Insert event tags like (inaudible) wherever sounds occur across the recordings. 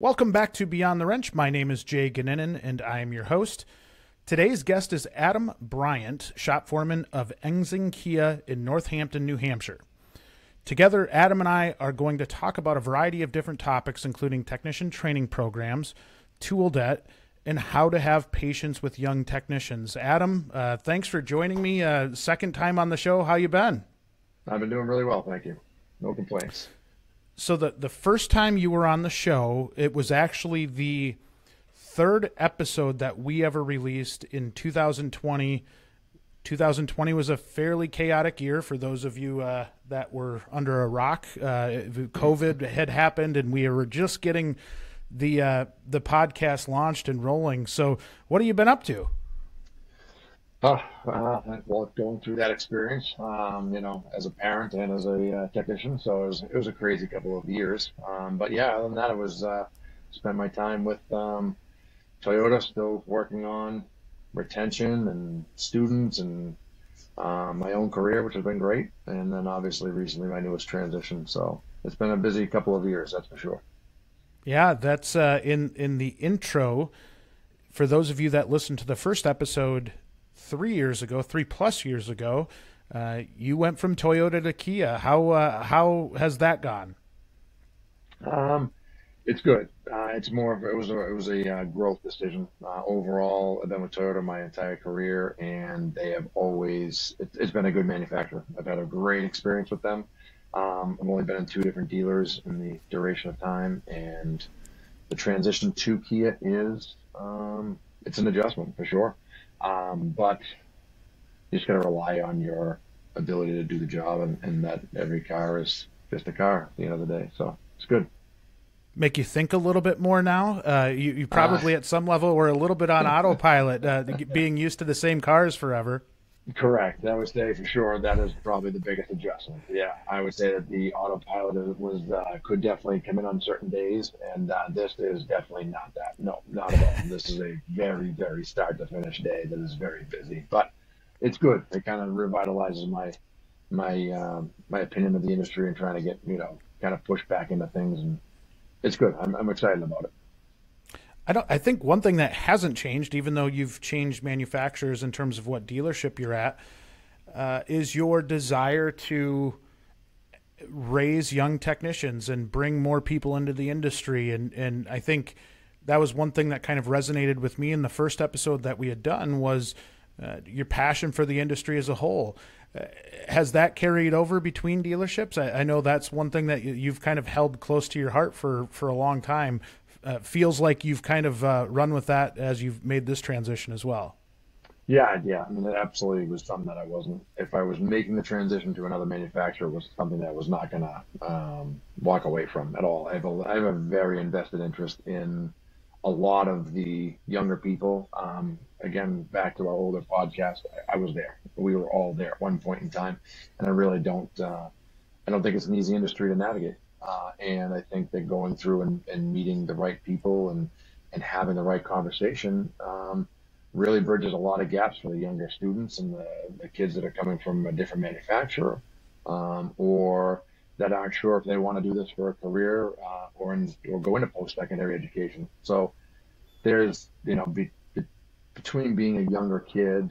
Welcome back to Beyond the Wrench. My name is Jay Goninen, and I am your host. Today's guest is Adam Bryant, shop foreman of Enxing Kia in Northampton, New Hampshire. Together, Adam and I are going to talk about a variety of different topics, including technician training programs, tool debt, and how to have patience with young technicians. Adam, uh, thanks for joining me. Uh, second time on the show. How you been? I've been doing really well, thank you. No complaints so the the first time you were on the show, it was actually the third episode that we ever released in 2020. 2020 was a fairly chaotic year for those of you uh, that were under a rock. Uh, COVID had happened, and we were just getting the uh, the podcast launched and rolling. So, what have you been up to? Oh, uh, well, going through that experience, um, you know, as a parent and as a uh, technician, so it was it was a crazy couple of years. Um, but yeah, other than that, it was uh, spent my time with um, Toyota, still working on retention and students and um, my own career, which has been great, and then obviously recently my newest transition. So it's been a busy couple of years, that's for sure. Yeah, that's uh, in in the intro. For those of you that listened to the first episode, three years ago, three plus years ago. Uh, you went from Toyota to Kia. How uh, how has that gone? Um, it's good. Uh, it's more of it was a, it was a uh, growth decision uh, overall. I've been with Toyota my entire career, and they have always it, has been a good manufacturer. I've had a great experience with them. Um, I've only been in two different dealers in the duration of time, and the transition to Kia is um, it's an adjustment for sure. Um, but you just got to rely on your ability to do the job and, and that every car is just a car at the end of the day. So it's good. Make you think a little bit more now. Uh, you, you, probably uh, at some level were a little bit on (laughs) autopilot, uh, being used to the same cars forever. Correct. I would say for sure that is probably the biggest adjustment. Yeah, I would say that the autopilot was uh, could definitely come in on certain days, and uh, this is definitely not that. No, not at all. (laughs) this is a very, very start to finish day that is very busy, but it's good. It kind of revitalizes my my um, my opinion of the industry and trying to get you know kind of push back into things, and it's good. I'm, I'm excited about it. I don't. I think one thing that hasn't changed, even though you've changed manufacturers in terms of what dealership you're at, uh, is your desire to raise young technicians and bring more people into the industry. And and I think that was one thing that kind of resonated with me in the first episode that we had done was uh, your passion for the industry as a whole. Uh, has that carried over between dealerships? I, I, know that's one thing that you've kind of held close to your heart for for a long time uh, feels like you've kind of uh, run with that as you've made this transition as well. Yeah, yeah. I mean, it absolutely was something that I wasn't. If I was making the transition to another manufacturer, was something that I was not gonna um, walk away from at all. I have a, I have a very invested interest in a lot of the younger people. Um, again, back to our older podcast, I, I, was there. We were all there at one point in time, and I really don't. Uh, I don't think it's an easy industry to navigate. Uh, and I think that going through and, and meeting the right people and, and having the right conversation um, really bridges a lot of gaps for the younger students and the, the kids that are coming from a different manufacturer um, or that aren't sure if they want to do this for a career uh, or in, or go into post-secondary education. So there's, you know, be, be, between being a younger kid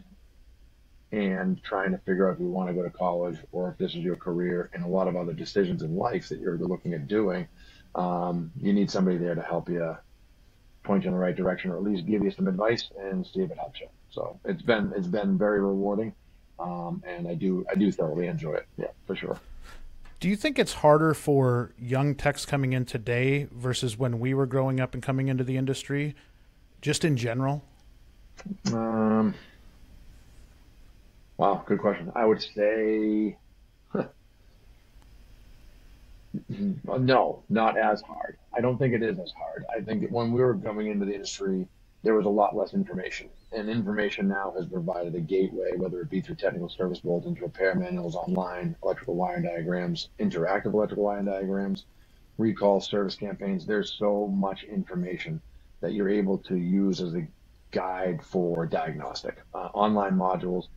and trying to figure out if you want to go to college or if this is your career and a lot of other decisions in life that you're looking at doing, um, you need somebody there to help you point you in the right direction or at least give you some advice and see if it helps you. So it's been it's been very rewarding, um, and I do I do thoroughly enjoy it. Yeah, for sure. Do you think it's harder for young techs coming in today versus when we were growing up and coming into the industry, just in general? Um, Wow, good question. I would say no, not as hard. I don't think it is as hard. I think when we were coming into the industry, there was a lot less information. And information now has provided a gateway, whether it be through technical service bulletins, repair manuals online, electrical wiring diagrams, interactive electrical wiring diagrams, recall service campaigns. There's so much information that you're able to use as a guide for diagnostic. Uh, online modules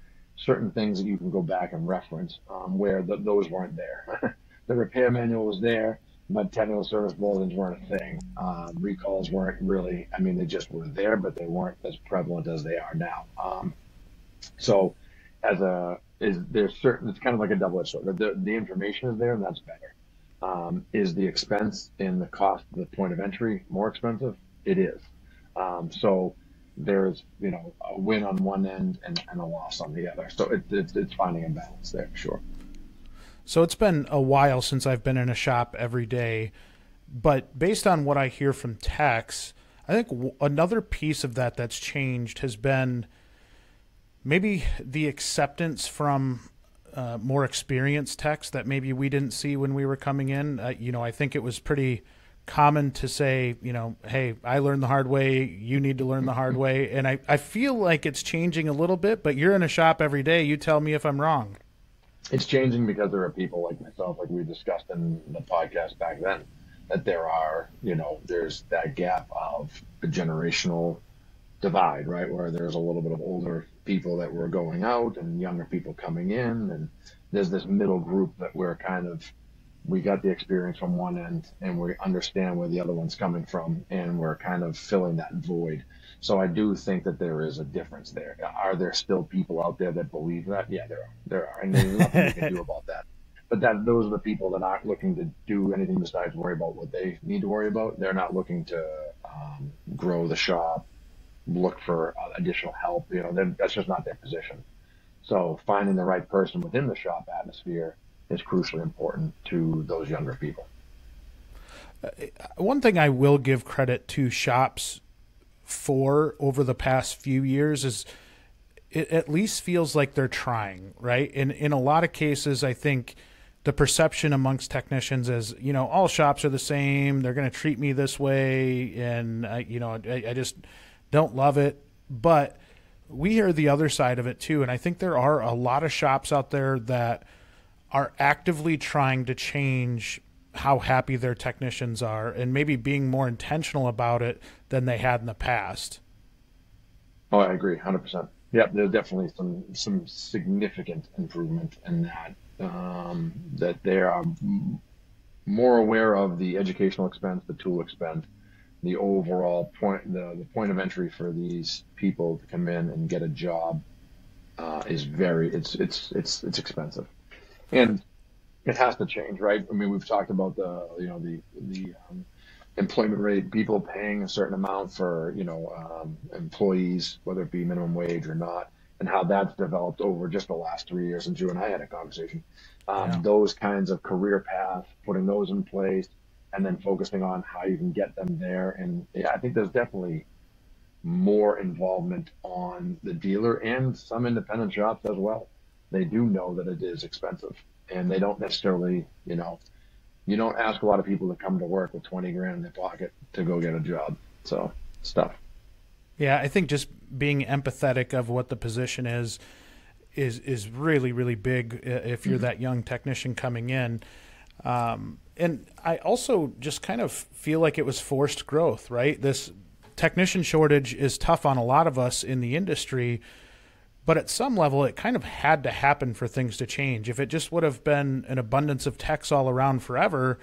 certain things that you can go back and reference um, where the, those weren't there. (laughs) the repair manual was there, but technical service bulletins weren't a thing. Um, recalls weren't really. I mean, they just were there, but they weren't as prevalent as they are now. Um, so, as a is there's certain. It's kind of like a double-edged sword. The, the information is there, and that's better. Um, is the expense and the cost the point of entry more expensive? It is. Um, so there's you know a win on one end and, and a loss on the other. So it, it's it's finding a balance there, sure. So it's been a while since I've been in a shop every day, but based on what I hear from techs, I think w- another piece of that that's changed has been maybe the acceptance from uh, more experienced techs that maybe we didn't see when we were coming in. Uh, you know, I think it was pretty common to say, you know, hey, I learned the hard way, you need to learn the hard mm-hmm. way. And I, I feel like it's changing a little bit, but you're in a shop every day. You tell me if I'm wrong it's changing because there are people like myself, like we discussed in the podcast back then, that there are, you know, there's that gap of a generational divide, right? Where there's a little bit of older people that were going out and younger people coming in. And there's this middle group that we're kind of, we got the experience from one end and we understand where the other one's coming from. And we're kind of filling that void. So I do think that there is a difference there. Are there still people out there that believe that? Yeah, there are. There are, and there's nothing we can do (laughs) about that. But that those are the people that aren't looking to do anything besides worry about what they need to worry about. They're not looking to um, grow the shop, look for additional help. You know, that's just not their position. So finding the right person within the shop atmosphere is crucially important to those younger people. Uh, one thing I will give credit to shops for over the past few years is it at least feels like they're trying, right? And in a lot of cases, I think the perception amongst technicians is, you know, all shops are the same. They're going to treat me this way, and I, you know, I, I just don't love it. But we hear the other side of it too, and I think there are a lot of shops out there that are actively trying to change how happy their technicians are and maybe being more intentional about it than they had in the past. Oh, I agree, hundred percent. Yeah, there's definitely some some significant improvement in that. Um, that they are more aware of the educational expense, the tool expense, the overall point, the, the point of entry for these people to come in and get a job uh, is very it's it's it's it's expensive, and it has to change, right? I mean, we've talked about the you know the the um, employment rate, people paying a certain amount for you know um, employees, whether it be minimum wage or not, and how that's developed over just the last three years. And Drew and I had a conversation. Um, yeah. Those kinds of career paths, putting those in place, and then focusing on how you can get them there. And yeah, I think there's definitely more involvement on the dealer and some independent shops as well. They do know that it is expensive and they don't necessarily, you know, you don't ask a lot of people to come to work with 20 grand in their pocket to go get a job. So, stuff. Yeah, I think just being empathetic of what the position is is is really really big if you're mm-hmm. that young technician coming in. Um, and I also just kind of feel like it was forced growth, right? This technician shortage is tough on a lot of us in the industry but at some level it kind of had to happen for things to change. If it just would have been an abundance of techs all around forever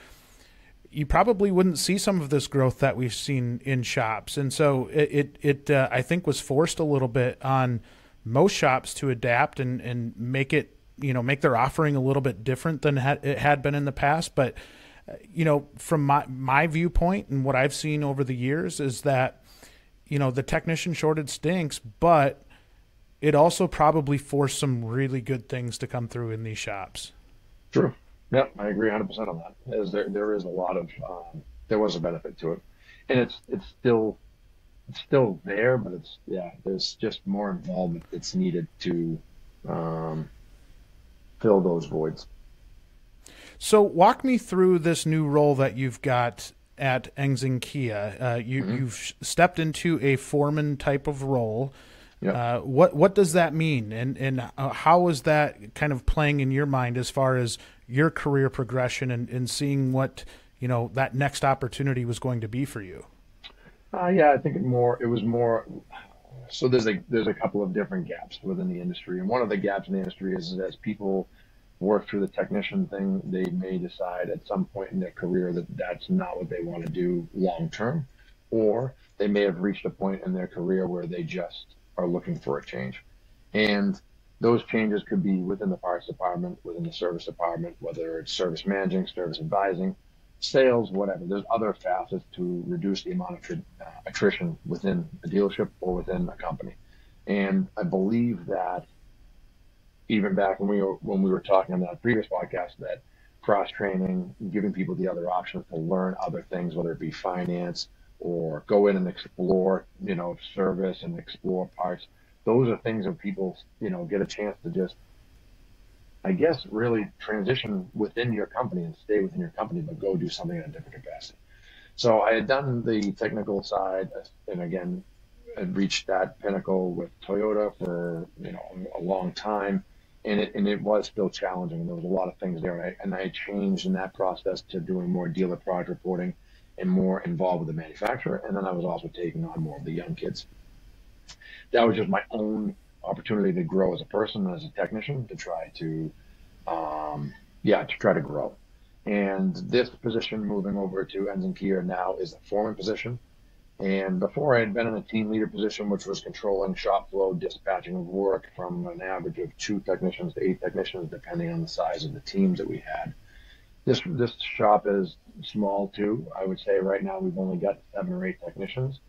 you probably wouldn't see some of this growth that we've seen in shops. And so it it, it uh, i think was forced a little bit on most shops to adapt and and make it you know make their offering a little bit different than it had been in the past. But uh, you know from my my viewpoint and what i've seen over the years is that you know the technician shortage stinks but it also probably forced some really good things to come through in these shops. True. Yeah, I agree 100% on that. As there, there is a lot of, um, there was a benefit to it, and it's it's still it's still there, but it's yeah, there's just more involvement that's needed to um, fill those voids. So walk me through this new role that you've got at Enxing Kia. Uh, you, mm-hmm. You've stepped into a foreman type of role. Yep. Uh, what what does that mean, and and uh, how is that kind of playing in your mind as far as your career progression and, and seeing what you know that next opportunity was going to be for you? Uh, yeah, I think it more it was more. So there's a there's a couple of different gaps within the industry, and one of the gaps in the industry is as people work through the technician thing, they may decide at some point in their career that that's not what they want to do long term, or they may have reached a point in their career where they just are looking for a change. And those changes could be within the parts department, within the service department, whether it's service managing, service advising, sales, whatever. There's other facets to reduce the amount of uh, attrition within a dealership or within a company. And I believe that even back when we were when we were talking on that previous podcast, that cross training, giving people the other options to learn other things, whether it be finance or go in and explore, you know, service and explore parts. Those are things that people, you know, get a chance to just I guess, really transition within your company and stay within your company, but go do something in a different capacity. So I had done the technical side, and again, had reached that pinnacle with Toyota for you know a long time, and it and it was still challenging. There was a lot of things there, and I, and I changed in that process to doing more dealer product reporting and more involved with the manufacturer, and then I was also taking on more of the young kids. That was just my own opportunity to grow as a person, as a technician, to try to, um, yeah, to try to grow. And this position moving over to Enxing Kia now is a foreman position. And before I had been in a team leader position, which was controlling shop flow, dispatching of work from an average of two technicians to eight technicians, depending on the size of the teams that we had. This this shop is small too. I would say right now we've only got seven or eight technicians.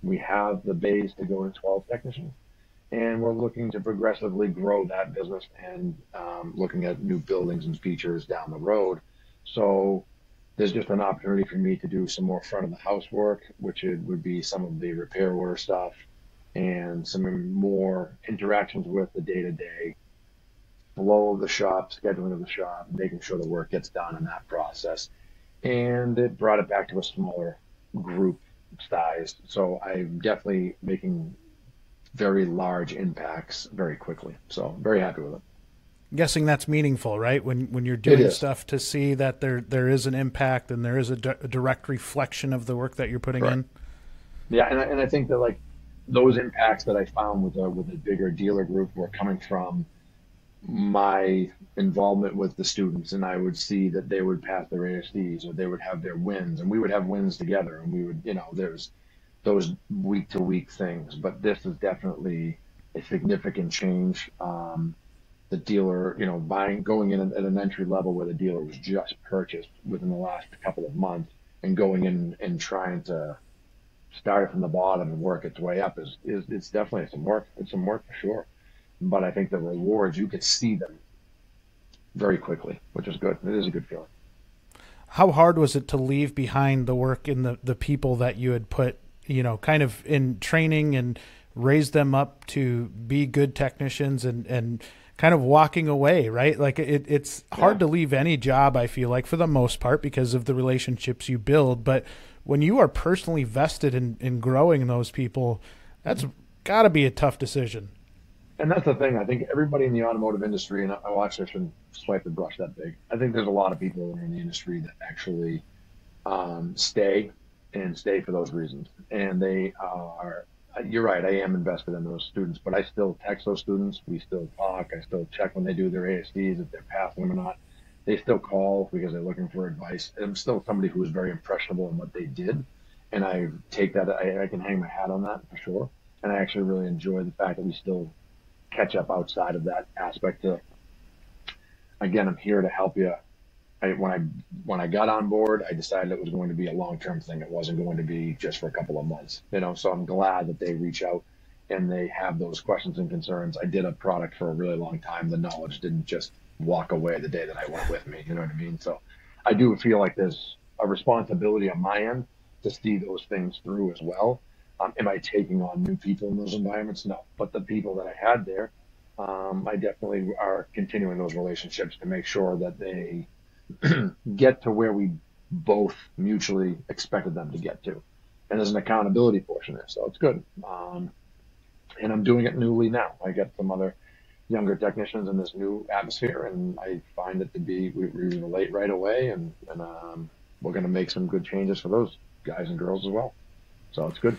We have the base to go to 12 technicians and we're looking to progressively grow that business and um, looking at new buildings and features down the road. So there's just an opportunity for me to do some more front of the house work, which it would be some of the repair order stuff and some more interactions with the day to day flow of the shop, scheduling of the shop, making sure the work gets done in that process. And it brought it back to a smaller group size. So I'm definitely making very large impacts very quickly. So very happy with it. I'm guessing that's meaningful, right? When when you're doing stuff to see that there there is an impact and there is a direct reflection of the work that you're putting in. Yeah, and I, and I think that like those impacts that I found with a with a bigger dealer group were coming from my involvement with the students, and I would see that they would pass their ASEs or they would have their wins, and we would have wins together, and we would, you know, there's those week to week things. But this is definitely a significant change. Um, the dealer, you know, buying, going in at an entry level where the dealer was just purchased within the last couple of months and going in and trying to start from the bottom and work its way up is, is it's definitely some work. It's some work for sure. But I think the rewards, you could see them very quickly, which is good. It is a good feeling. How hard was it to leave behind the work and the, the people that you had put you know, kind of in training and raise them up to be good technicians and, and kind of walking away, right? Like it, it's hard yeah. to leave any job, I feel like, for the most part, because of the relationships you build. But when you are personally vested in, in growing those people, that's got to be a tough decision. And that's the thing. I think everybody in the automotive industry, and I watch this and swipe the brush that big. I think there's a lot of people in the industry that actually um, stay and stay for those reasons. And they are, you're right, I am invested in those students, but I still text those students. We still talk. I still check when they do their ASEs, if they're passing them or not. They still call because they're looking for advice. I'm still somebody who is very impressionable in what they did. And I take that, I, I can hang my hat on that for sure. And I actually really enjoy the fact that we still catch up outside of that aspect. To, again, I'm here to help you I, when I when I got on board, I decided it was going to be a long term thing. It wasn't going to be just for a couple of months, you know. So I'm glad that they reach out and they have those questions and concerns. I did a product for a really long time. The knowledge didn't just walk away the day that I went with me. You know what I mean? So I do feel like there's a responsibility on my end to see those things through as well. Um, am I taking on new people in those environments? No, but the people that I had there, um, I definitely are continuing those relationships to make sure that they (clears throat) get to where we both mutually expected them to get to. And there's an accountability portion there, so it's good. Um, and I'm doing it newly now. I get some other younger technicians in this new atmosphere, and I find it to be we, we relate right away, and, and um, we're going to make some good changes for those guys and girls as well. So it's good.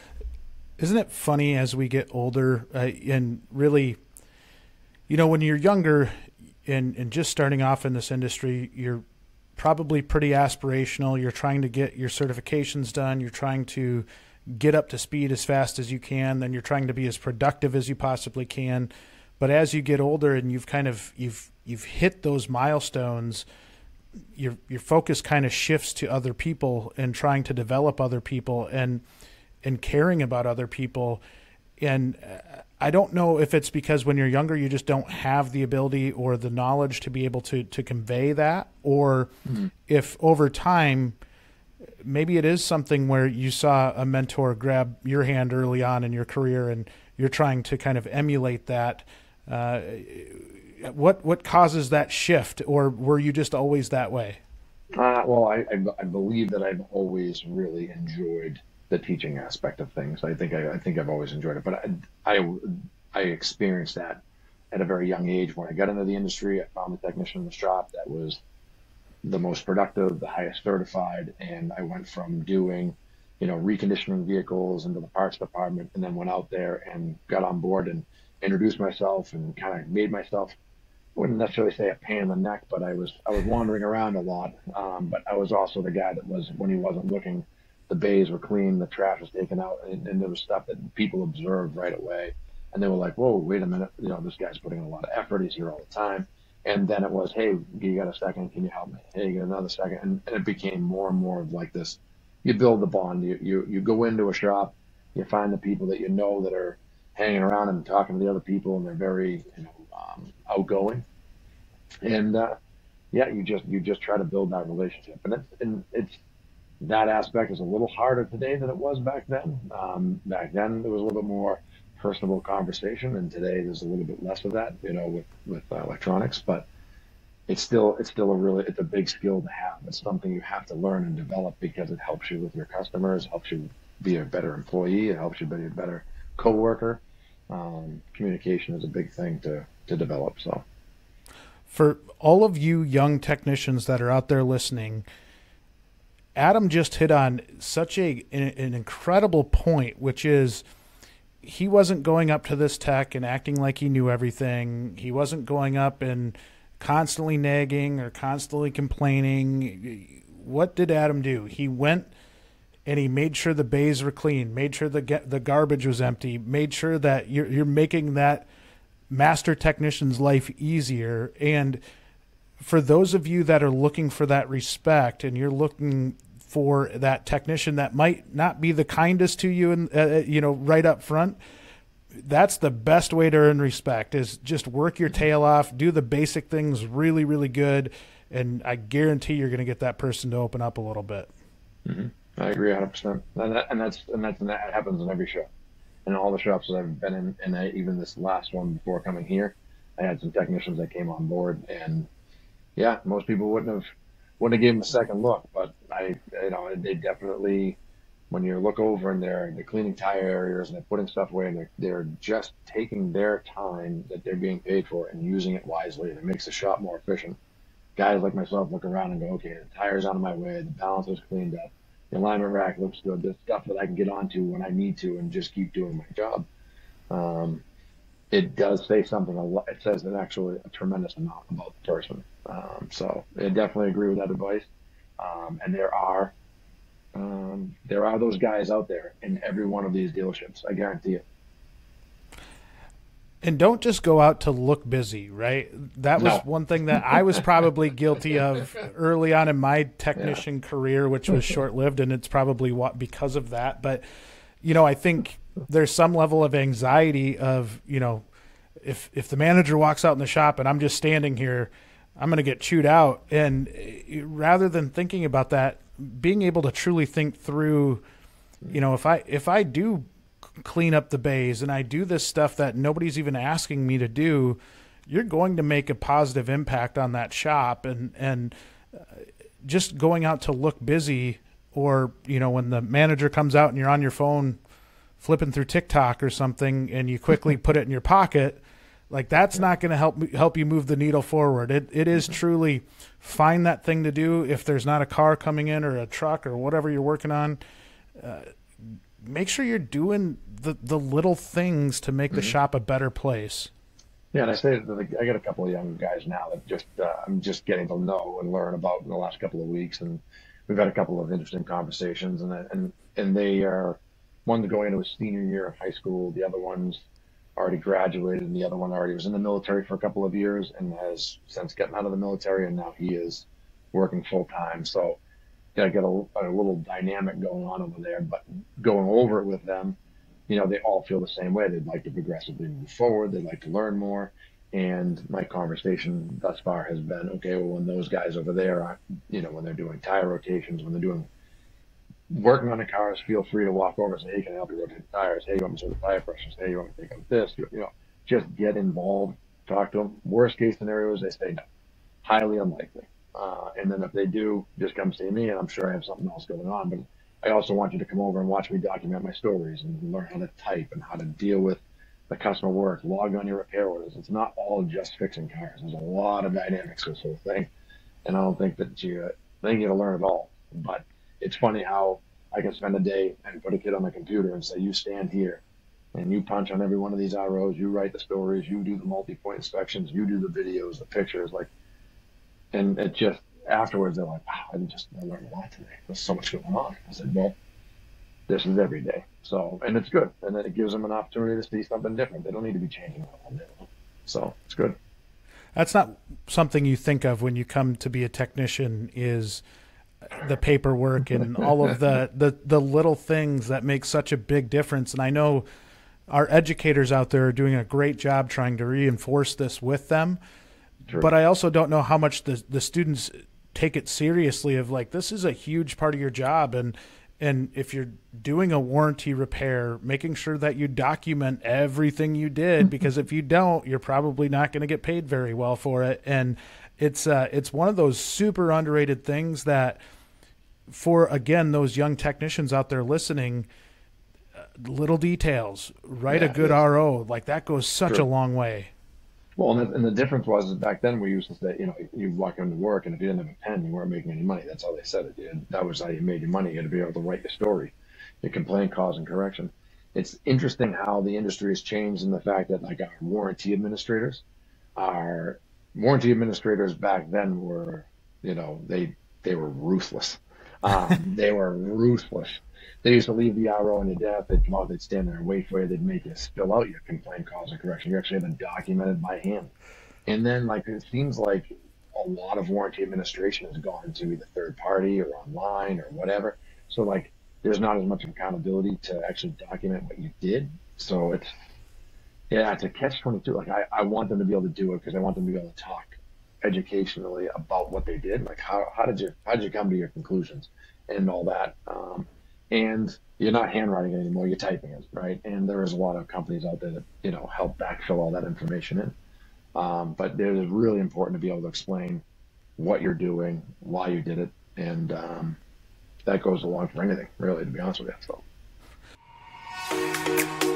Isn't it funny as we get older uh, and really, you know, when you're younger, and and just starting off in this industry, you're probably pretty aspirational. You're trying to get your certifications done. You're trying to get up to speed as fast as you can. Then you're trying to be as productive as you possibly can. But as you get older and you've kind of you've you've hit those milestones, your your focus kind of shifts to other people and trying to develop other people and and caring about other people. And uh, I don't know if it's because when you're younger you just don't have the ability or the knowledge to be able to to convey that, or mm-hmm. if over time maybe it is something where you saw a mentor grab your hand early on in your career and you're trying to kind of emulate that. Uh, what what causes that shift, or were you just always that way? Uh, well, I, I, I, believe that I've always really enjoyed the teaching aspect of things. I think I, I think I've always enjoyed it, but I, I, I experienced that at a very young age. When I got into the industry, I found a technician in the shop that was the most productive, the highest certified, and I went from doing, you know, reconditioning vehicles into the parts department, and then went out there and got on board and introduced myself and kind of made myself wouldn't necessarily say a pain in the neck, but I was I was wandering around a lot. Um, but I was also the guy that was when he wasn't looking, the bays were clean, the trash was taken out, and, and there was stuff that people observed right away, and they were like, "Whoa, wait a minute! You know, this guy's putting in a lot of effort. He's here all the time." And then it was, "Hey, you got a second? Can you help me? Hey, you got another second? And, and it became more and more of like this. You build the bond. You you you go into a shop, you find the people that you know that are hanging around and talking to the other people, and they're very you know um, outgoing. And uh, yeah, you just you just try to build that relationship, and it's and it's that aspect is a little harder today than it was back then. Um, back then, there was a little bit more personable conversation, and today there's a little bit less of that, you know, with with uh, electronics. But it's still it's still a really it's a big skill to have. It's something you have to learn and develop because it helps you with your customers, helps you be a better employee, it helps you be a better coworker. Um, communication is a big thing to to develop. So, for all of you young technicians that are out there listening, Adam just hit on such a an, incredible point, which is he wasn't going up to this tech and acting like he knew everything. He wasn't going up and constantly nagging or constantly complaining. What did Adam do? He went and he made sure the bays were clean, made sure the the garbage was empty, made sure that you're you're making that master technician's life easier. And for those of you that are looking for that respect and you're looking for that technician that might not be the kindest to you and uh, uh, you know right up front that's the best way to earn respect is just work your tail off do the basic things really really good and i guarantee you're going to get that person to open up a little bit. Mm-hmm. i agree 100% and, that, and that's and that's and that happens in every show. In all the shops that I've been in, and I, even this last one before coming here, I had some technicians that came on board, and yeah, most people wouldn't have wouldn't have given them a second look, but I, you know, they definitely, when you look over and they're they're cleaning tire areas and they're putting stuff away and they're they're just taking their time that they're being paid for and using it wisely, and it makes the shop more efficient. Guys like myself look around and go, okay, the tire's out of my way, the balance is cleaned up the alignment rack looks good. The stuff that I can get onto when I need to and just keep doing my job. Um, it does say something a lot. It says an actually a tremendous amount about the person. Um, so I definitely agree with that advice. Um, and there are um, there are those guys out there in every one of these dealerships. I guarantee it and don't just go out to look busy, right? That was no. one thing that I was probably guilty of (laughs) early on in my technician yeah. career, which was short lived, and it's probably what because of that. But you know, I think there's some level of anxiety of you know, if if the manager walks out in the shop and I'm just standing here, I'm going to get chewed out. And eh, rather than thinking about that, being able to truly think through, you know, if I if I do clean up the bays and I do this stuff that nobody's even asking me to do, you're going to make a positive impact on that shop and and uh, just going out to look busy or you know when the manager comes out and you're on your phone flipping through TikTok or something and you quickly (laughs) put it in your pocket like that's not going to help help you move the needle forward it it is truly find that thing to do if there's not a car coming in or a truck or whatever you're working on uh, make sure you're doing the the little things to make mm-hmm. the shop a better place. Yeah, and I say that I got a couple of young guys now that just uh, I'm just getting to know and learn about in the last couple of weeks, and we've had a couple of interesting conversations, and and and they are one's going into his senior year of high school, the other one's already graduated, and the other one already was in the military for a couple of years and has since gotten out of the military, and now he is working full time. So, I get a, a little dynamic going on over there, but going over it with them you know, they all feel the same way. They'd like to progressively move forward. They'd like to learn more. And my conversation thus far has been, okay, well, when those guys over there are, you know, when they're doing tire rotations, when they're doing working on the cars, feel free to walk over and say, hey, can I help you rotate the tires? Hey, you want me to sort the tire pressures? Hey, you want me to take out this? You, you know, just get involved, talk to them. Worst case scenario is they say no. Highly unlikely. Uh, and then if they do, just come see me, and I'm sure I have something else going on. But I also want you to come over and watch me document my stories and learn how to type and how to deal with the customer work, log on your repair orders. It's not all just fixing cars. There's a lot of dynamics to this whole thing. And I don't think that you, I think you'll learn it all. But it's funny how I can spend a day and put a kid on the computer and say, you stand here and you punch on every one of these ROs, you write the stories, you do the multi-point inspections, you do the videos, the pictures, like, and it just, afterwards, they're like, wow, I just I learned a lot today. There's so much going on. I said, well, this is every day. So, and it's good. And then it gives them an opportunity to see something different. They don't need to be changing. So it's good. That's not something you think of when you come to be a technician is the paperwork and (laughs) all of the, the, the little things that make such a big difference. And I know our educators out there are doing a great job trying to reinforce this with them. But I also don't know how much the, the students take it seriously of like this is a huge part of your job and and if you're doing a warranty repair making sure that you document everything you did (laughs) because if you don't you're probably not going to get paid very well for it and it's uh, it's one of those super underrated things that for again those young technicians out there listening uh, little details write yeah, a good yeah. ro like that goes such a long way well, and the, and the difference was back then we used to say, you know, you walk into work and if you didn't have a pen, you weren't making any money. That's how they said it. Dude. That was how you made your money. You had to be able to write your story, your complaint, cause, and correction. It's interesting how the industry has changed in the fact that like our warranty administrators, our warranty administrators back then were, you know, they they were ruthless. Um, (laughs) they were ruthless they used to leave the RO on your desk. They'd come out, they'd stand there and wait for you. They'd make you spill out your complaint, cause, and correction. You actually have it documented by hand. And then, like, it seems like a lot of warranty administration has gone to either third party or online or whatever. So, like, there's not as much accountability to actually document what you did. So it's, yeah, it's a catch 22. Like, I, I want them to be able to do it because I want them to be able to talk educationally about what they did. Like, how, how did you, how did you come to your conclusions and all that? Um, and you're not handwriting it anymore, you're typing it, right? And there is a lot of companies out there that, you know, help backfill all that information in. Um, but it is really important to be able to explain what you're doing, why you did it, and um, that goes along for anything, really, to be honest with you. So.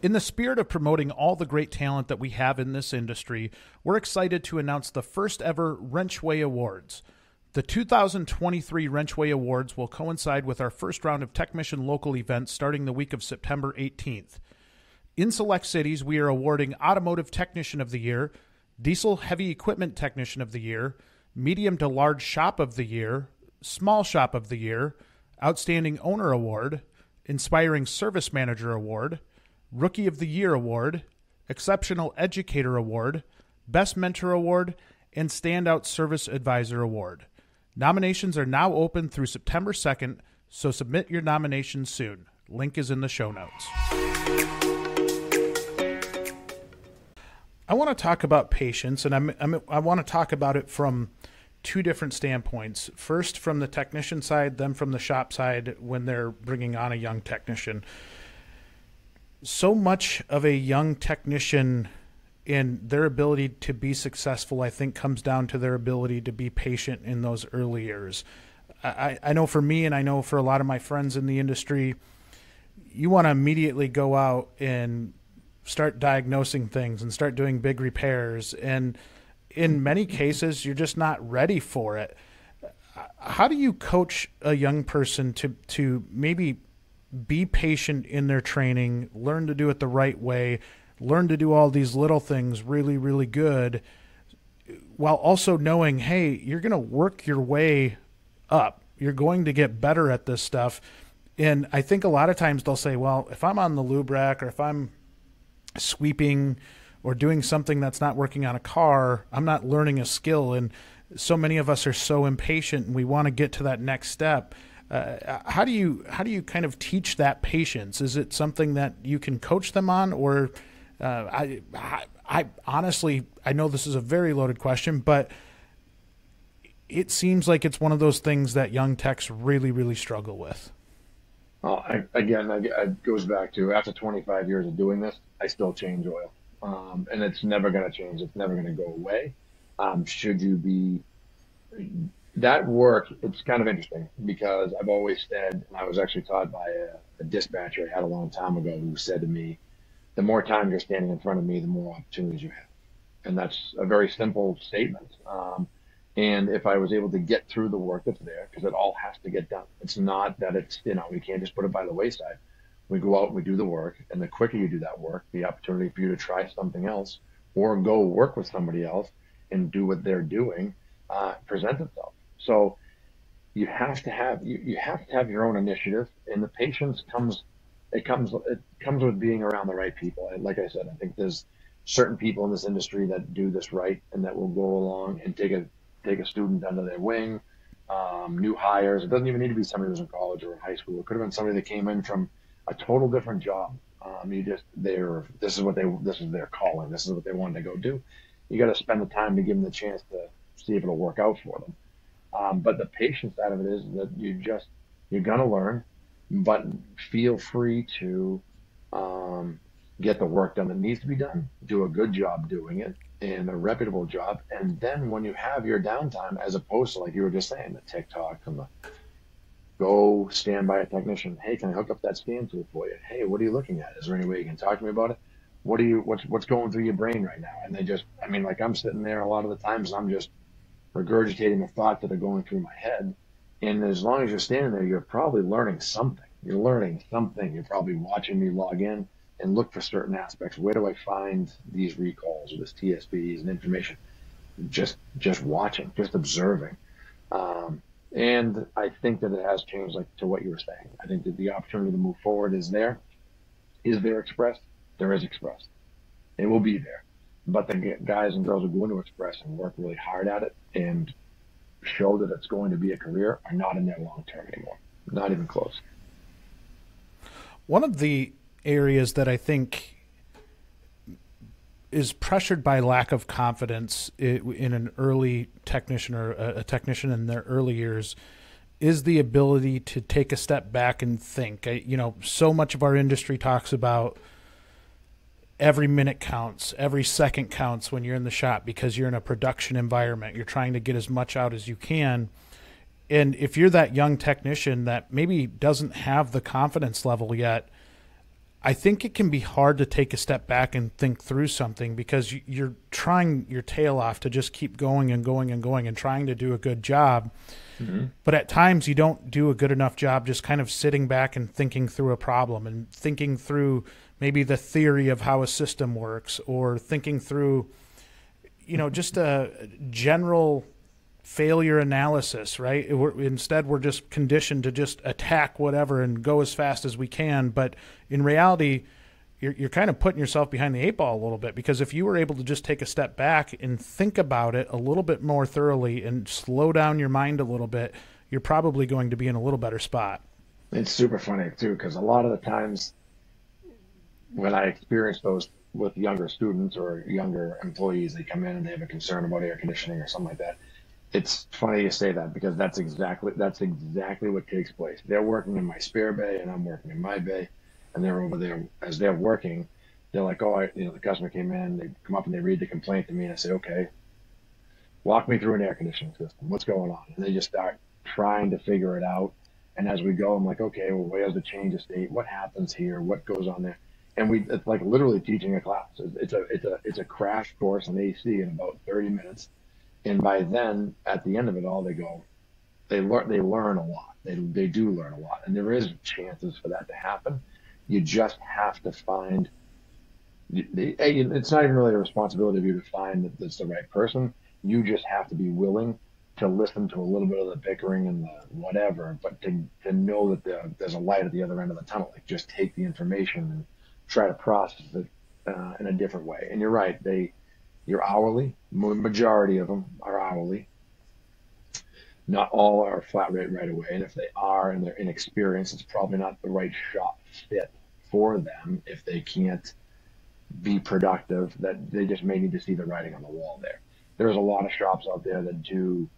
In the spirit of promoting all the great talent that we have in this industry, we're excited to announce the first ever WrenchWay Awards. The 2023 WrenchWay Awards will coincide with our first round of Techmission local events starting the week of September 18th. In select cities, we are awarding Automotive Technician of the Year, Diesel Heavy Equipment Technician of the Year, Medium to Large Shop of the Year, Small Shop of the Year, Outstanding Owner Award, Inspiring Service Manager Award, Rookie of the Year Award, Exceptional Educator Award, Best Mentor Award, and Standout Service Advisor Award. Nominations are now open through September 2nd, so submit your nominations soon. Link is in the show notes. I want to talk about patience, and I'm, I'm, i want to talk about it from two different standpoints. First, from the technician side, then from the shop side when they're bringing on a young technician. So much of a young technician and their ability to be successful, I think, comes down to their ability to be patient in those early years. I, I know for me, and I know for a lot of my friends in the industry, you want to immediately go out and start diagnosing things and start doing big repairs. And in many cases, you're just not ready for it. How do you coach a young person to, to maybe be patient in their training, learn to do it the right way, learn to do all these little things really, really good while also knowing, hey, you're going to work your way up. You're going to get better at this stuff. And I think a lot of times they'll say, well, if I'm on the lube rack or if I'm sweeping or doing something that's not working on a car, I'm not learning a skill. And so many of us are so impatient and we want to get to that next step. Uh, how do you how do you kind of teach that patience? Is it something that you can coach them on, or uh, I, I, I honestly I know this is a very loaded question, but it seems like it's one of those things that young techs really really struggle with. Well, I, again, it goes back to after 25 years of doing this, I still change oil, um, and it's never going to change. It's never going to go away. Um, should you be that work? It's kind of interesting because I've always said, and I was actually taught by a, a dispatcher I had a long time ago who said to me, "The more time you're standing in front of me, the more opportunities you have," and that's a very simple statement. Um, and if I was able to get through the work that's there, because it all has to get done. It's not that it's, you know, we can't just put it by the wayside. We go out and we do the work. And the quicker you do that work, the opportunity for you to try something else or go work with somebody else and do what they're doing uh, presents itself. So you have to have, you, you have to have your own initiative and the patience comes, it comes, it comes with being around the right people. And like I said, I think there's certain people in this industry that do this right and that will go along and take a take a student under their wing. Um, new hires. It doesn't even need to be somebody who's in college or in high school. It could have been somebody that came in from a total different job. Um, you just they're this is what they this is their calling. This is what they wanted to go do. You got to spend the time to give them the chance to see if it'll work out for them. Um, but the patience side of it is that you just you're gonna learn, but feel free to um, get the work done that needs to be done. Do a good job doing it, and a reputable job. And then when you have your downtime, as opposed to like you were just saying, the TikTok and the go stand by a technician. Hey, can I hook up that scan tool for you? Hey, what are you looking at? Is there any way you can talk to me about it? What are you what's what's going through your brain right now? And they just I mean like I'm sitting there a lot of the times I'm just regurgitating the thoughts that are going through my head. And as long as you're standing there, you're probably learning something. You're learning something. You're probably watching me log in and look for certain aspects. Where do I find these recalls or this TSBs and information? Just just watching, just observing. Um, and I think that it has changed, like to what you were saying. I think that the opportunity to move forward is there. Is there expressed? There is expressed. It will be there. But the guys and girls who go into Express and work really hard at it and show that it's going to be a career are not in there long term anymore. Not even close. One of the areas that I think is pressured by lack of confidence in an early technician or a technician in their early years is the ability to take a step back and think. You know, so much of our industry talks about every minute counts, every second counts when you're in the shop because you're in a production environment. You're trying to get as much out as you can. And if you're that young technician that maybe doesn't have the confidence level yet, I think it can be hard to take a step back and think through something because you're trying your tail off to just keep going and going and going and trying to do a good job. Mm-hmm. But at times you don't do a good enough job just kind of sitting back and thinking through a problem and thinking through maybe the theory of how a system works or thinking through you know just a general failure analysis, right? We're, instead, we're just conditioned to just attack whatever and go as fast as we can. But in reality, you're, you're kind of putting yourself behind the eight ball a little bit because if you were able to just take a step back and think about it a little bit more thoroughly and slow down your mind a little bit, you're probably going to be in a little better spot. It's super funny too because a lot of the times when I experience those with younger students or younger employees, they come in and they have a concern about air conditioning or something like that it's funny you say that because that's exactly that's exactly what takes place. They're working in my spare bay and I'm working in my bay, and they're over there as they're working. They're like, oh, I, you know, the customer came in. They come up and they read the complaint to me, and I say, okay, walk me through an air conditioning system. What's going on? And they just start trying to figure it out. And as we go, I'm like, okay, well, where's the change of state? What happens here? What goes on there? And we, it's like literally teaching a class. It's a, it's a, it's a crash course in AC in about 30 minutes and by then, at the end of it all, they go, they learn, they learn a lot. They, they do learn a lot, and there is chances for that to happen. You just have to find it's not even really a responsibility of you to find that it's the right person. You just have to be willing to listen to a little bit of the bickering and the whatever, but to, to know that the, there's a light at the other end of the tunnel. Like just take the information and try to process it uh, in a different way. And you're right, they you're hourly. Majority of them are hourly. Not all are flat rate right away, and if they are and they're inexperienced, it's probably not the right shop fit for them if they can't be productive. That they just may need to see the writing on the wall there. There's a lot of shops out there that do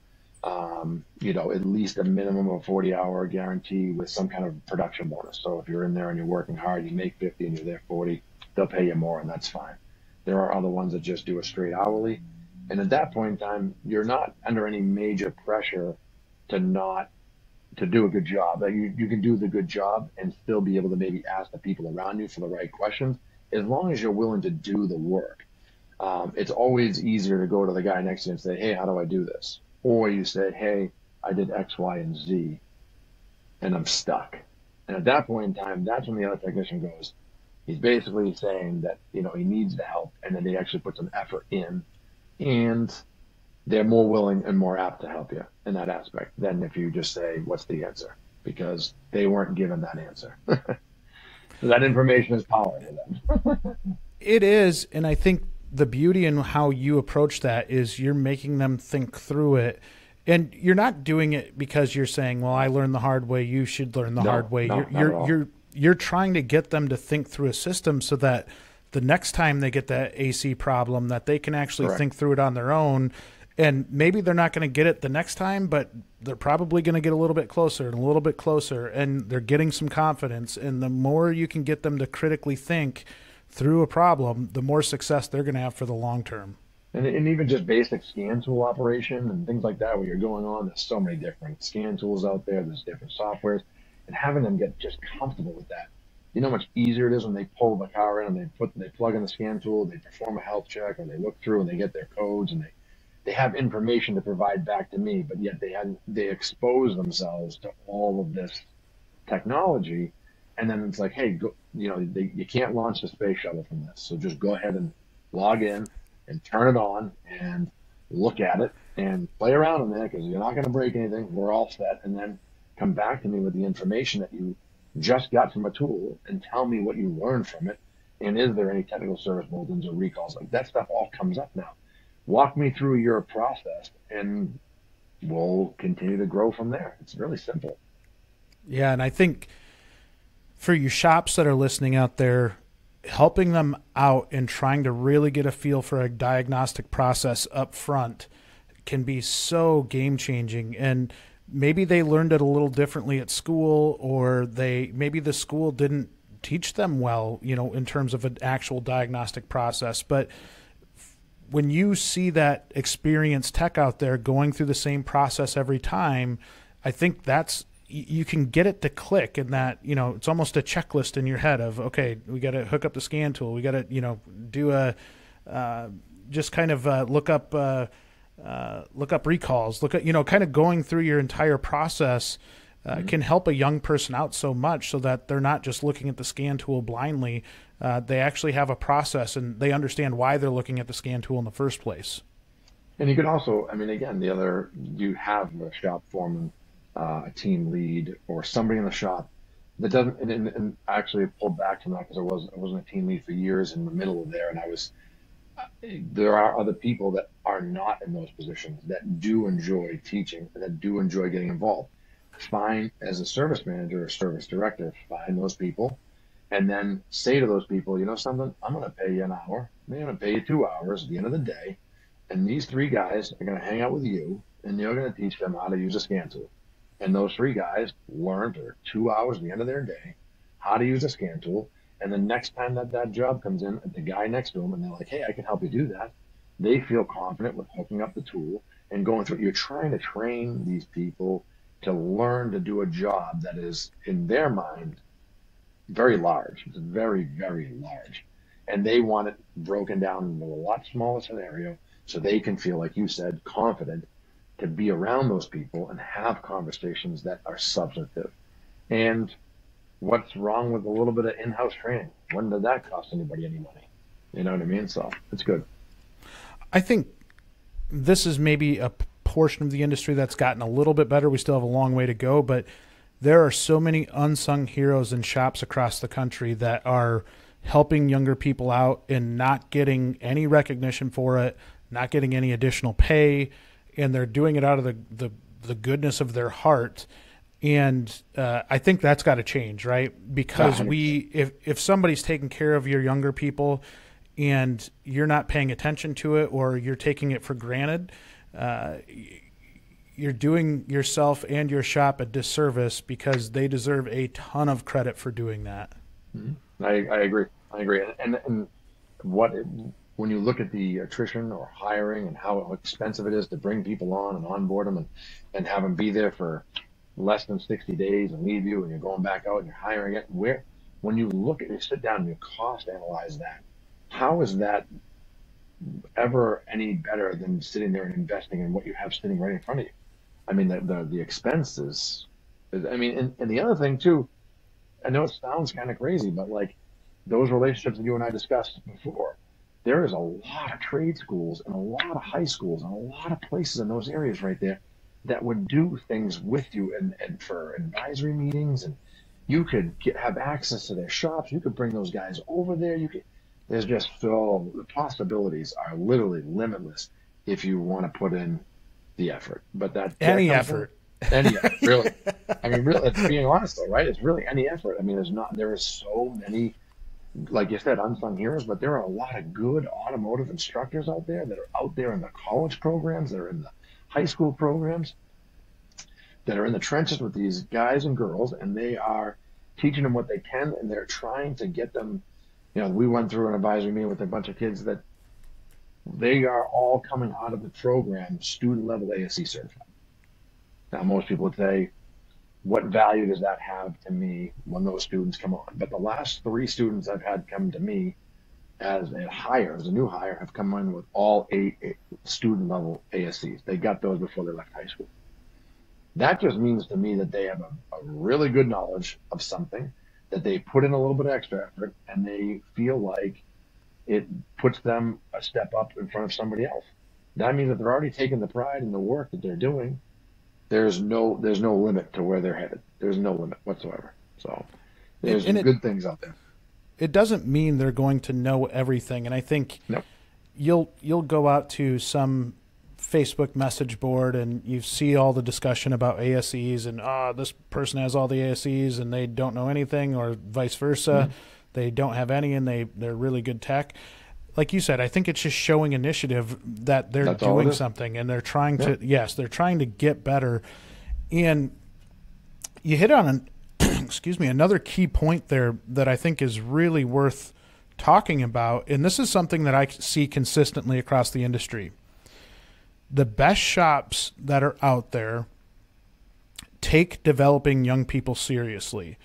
um, you know, at least a minimum of 40 hour guarantee with some kind of production bonus. So if you're in there and you're working hard, you make 50 and you're there 40, they'll pay you more and that's fine. There are other ones that just do a straight hourly. And at that point in time, you're not under any major pressure to not to do a good job. Like you, you can do the good job and still be able to maybe ask the people around you for the right questions as long as you're willing to do the work. Um, it's always easier to go to the guy next to you and say, Hey, how do I do this? Or you say, hey, I did X, Y, and Z, and I'm stuck. And at that point in time, that's when the other technician goes, he's basically saying that, you know, he needs the help, and then he actually puts some effort in, and they're more willing and more apt to help you in that aspect than if you just say, what's the answer? Because they weren't given that answer. so (laughs) that information is power to them. (laughs) it is, and I think the beauty in how you approach that is you're making them think through it. And you're not doing it because you're saying well i learned the hard way you should learn the no, hard way. no, you're you're, you're you're trying to get them to think through a system so that the next time they get that ac problem that they can actually Correct. think through it on their own. And maybe they're not going to get it the next time but they're probably going to get a little bit closer and a little bit closer and they're getting some confidence. And the more you can get them to critically think through a problem, the more success they're going to have for the long term. And, and even just basic scan tool operation and things like that, where you're going on, there's so many different scan tools out there. There's different softwares, and having them get just comfortable with that. You know how much easier it is when they pull the car in and they put they plug in the scan tool, they perform a health check, or they look through and they get their codes and they they have information to provide back to me, but yet they had they expose themselves to all of this technology and then it's like, hey, go, you know, they, you can't launch the space shuttle from this, so just go ahead and log in and turn it on and look at it and play around in there because you're not going to break anything. We're all set, and then come back to me with the information that you just got from a tool and tell me what you learned from it. And is there any technical service bulletins or recalls? Like that stuff all comes up now. Walk me through your process and we'll continue to grow from there. It's really simple. Yeah, and I think for you shops that are listening out there, helping them out and trying to really get a feel for a diagnostic process up front can be so game changing and maybe they learned it a little differently at school or they maybe the school didn't teach them well you know in terms of an actual diagnostic process. But when you see that experienced tech out there going through the same process every time i think that's you can get it to click in that you know it's almost a checklist in your head of okay we got to hook up the scan tool we got to you know do a uh, just kind of uh, look up uh, uh, look up recalls look at you know kind of going through your entire process uh, mm-hmm. can help a young person out so much so that they're not just looking at the scan tool blindly uh, they actually have a process and they understand why they're looking at the scan tool in the first place and you can also i mean again the other you have a shop foreman uh, a team lead or somebody in the shop that doesn't and, and, and actually pulled back from that because I wasn't I wasn't a team lead for years in the middle of there. And I was there are other people that are not in those positions that do enjoy teaching that do enjoy getting involved. Find as a service manager or service director find those people and then say to those people you know something? I'm going to pay you an hour. I'm going to pay you two hours at the end of the day. And these three guys are going to hang out with you and you're going to teach them how to use a scan tool and those three guys learned for two hours at the end of their day how to use a scan tool. And the next time that that job comes in, the guy next to them, and they're like, hey, I can help you do that. They feel confident with hooking up the tool and going through. You're trying to train these people to learn to do a job that is, in their mind, very large. It's very, very large. And they want it broken down into a lot smaller scenario so they can feel, like you said, confident to be around those people and have conversations that are substantive. And what's wrong with a little bit of in-house training? When did that cost anybody any money? You know what I mean? So it's good. I think this is maybe a portion of the industry that's gotten a little bit better. We still have a long way to go, but there are so many unsung heroes in shops across the country that are helping younger people out and not getting any recognition for it, not getting any additional pay, and they're doing it out of the the, the goodness of their heart. And uh, I think that's got to change, right? Because we, if if somebody's taking care of your younger people, and you're not paying attention to it, or you're taking it for granted, uh, you're doing yourself and your shop a disservice because they deserve a ton of credit for doing that. Mm-hmm. I, I agree. I agree. And, and what when you look at the attrition or hiring and how expensive it is to bring people on and onboard them and, and have them be there for less than 60 days and leave you and you're going back out and you're hiring it, where when you look at you sit down and you cost analyze that, how is that ever any better than sitting there and investing in what you have sitting right in front of you? I mean, the the, the expenses. I mean, and, and the other thing too, I know it sounds kind of crazy, but like those relationships that you and I discussed before, there is a lot of trade schools and a lot of high schools and a lot of places in those areas right there that would do things with you and, and for advisory meetings and you could get, have access to their shops. You could bring those guys over there. You could, there's just so the possibilities are literally limitless if you want to put in the effort. But that any effort, in, (laughs) any really. I mean, really, being honest though, right? It's really any effort. I mean, there's not there is so many, like you said, unsung heroes, but there are a lot of good automotive instructors out there that are out there in the college programs, that are in the high school programs, that are in the trenches with these guys and girls, and they are teaching them what they can, and they're trying to get them. You know, we went through an advisory meeting with a bunch of kids that they are all coming out of the program student level ASE certified. Now, most people would say, what value does that have to me when those students come on? But the last three students I've had come to me as a hire, as a new hire, have come in with all eight, student level ASEs. They got those before they left high school. That just means to me that they have a, a really good knowledge of something, that they put in a little bit of extra effort, and they feel like it puts them a step up in front of somebody else. That means that they're already taking the pride in the work that they're doing. There's no there's no limit to where they're headed. There's no limit whatsoever. So there's and, and good it, things out there. It doesn't mean they're going to know everything, and I think you'll you'll go out to some Facebook message board and you see all the discussion about ASEs and ah oh, this person has all the ASEs and they don't know anything or vice versa. Mm-hmm they don't have any, and they they're really good tech. Like you said, I think it's just showing initiative that they're That's doing something and they're trying to. Yes, they're trying to get better. And you hit on an (clears throat) excuse me another key point there that I think is really worth talking about, and this is something that I see consistently across the industry. The best shops that are out there take developing young people seriously.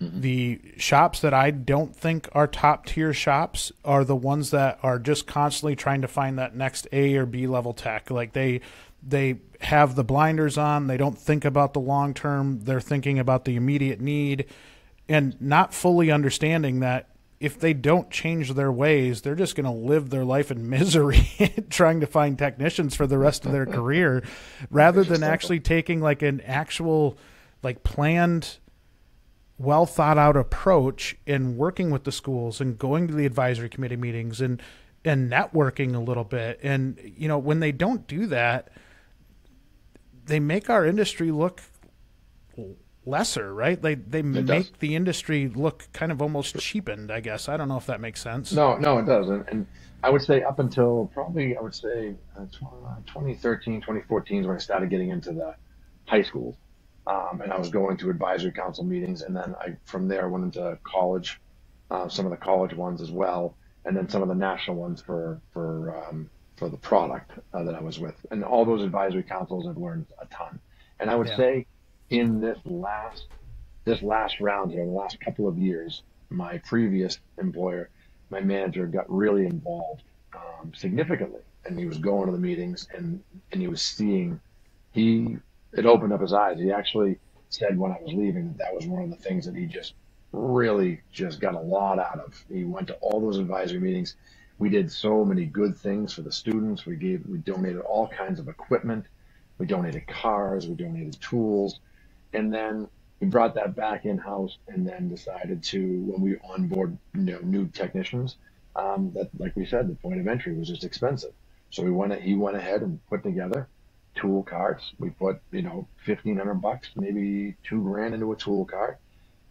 Mm-hmm. The shops that I don't think are top tier shops are the ones that are just constantly trying to find that next A or B level tech. Like they they have the blinders on, they don't think about the long term, they're thinking about the immediate need and not fully understanding that if they don't change their ways, they're just going to live their life in (laughs) misery (laughs) trying to find technicians for the rest of their (laughs) career rather than actually taking like an actual like planned well thought out approach in working with the schools and going to the advisory committee meetings and and networking a little bit. And you know when they don't do that they make our industry look lesser right? They they it make does. the industry look kind of almost cheapened i guess. I don't know if that makes sense. No no it doesn't and i would say up until probably i would say uh, 2013 2014 is when i started getting into the high schools um, and I was going to advisory council meetings, and then I from there went into college, uh, some of the college ones as well, and then some of the national ones for for um, for the product uh, that I was with, and all those advisory councils I've learned a ton. And I would yeah. say, in this last this last round here, the last couple of years, my previous employer, my manager got really involved um, significantly, and he was going to the meetings and and he was seeing he it opened up his eyes. He actually said when I was leaving that that was one of the things that he just really just got a lot out of. He went to all those advisory meetings We did so many good things for the students. We gave, we donated all kinds of equipment. We donated cars. We donated tools, and then we brought that back in house, and then decided to when we onboard you know, new technicians, um, that like we said, the point of entry was just expensive. So we went, he went ahead and put together tool carts. We put you know fifteen hundred bucks, maybe two grand into a tool cart.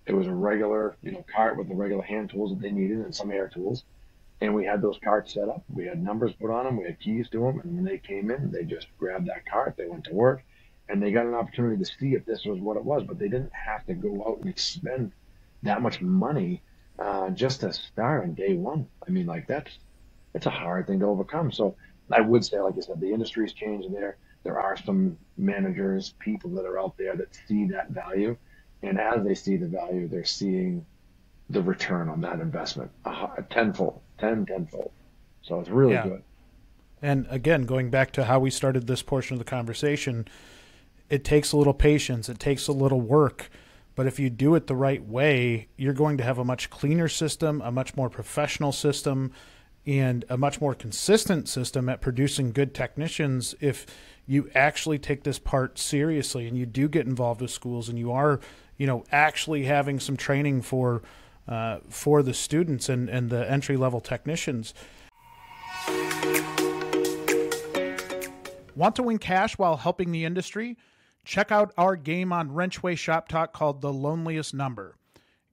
It was a regular you know cart with the regular hand tools that they needed and some air tools and we had those carts set up. We had numbers put on them. We had keys to them, and when they came in, they just grabbed that cart. They went to work, and they got an opportunity to see if this was what it was. But they didn't have to go out and spend that much money uh, just to start on day one. I mean, like that's it's a hard thing to overcome. So I would say, like I said, the industry's changing there. There are some managers, people that are out there that see that value, and as they see the value, they're seeing the return on that investment a, tenfold, ten, tenfold. So it's really yeah. good. And again, going back to how we started this portion of the conversation, it takes a little patience, it takes a little work. But if you do it the right way, you're going to have a much cleaner system, a much more professional system, and a much more consistent system at producing good technicians if you actually take this part seriously and you do get involved with schools and you are, you know, actually having some training for uh, for the students and, and the entry level technicians. Want to win cash while helping the industry? Check out our game on WrenchWay Shop Talk called The Loneliest Number.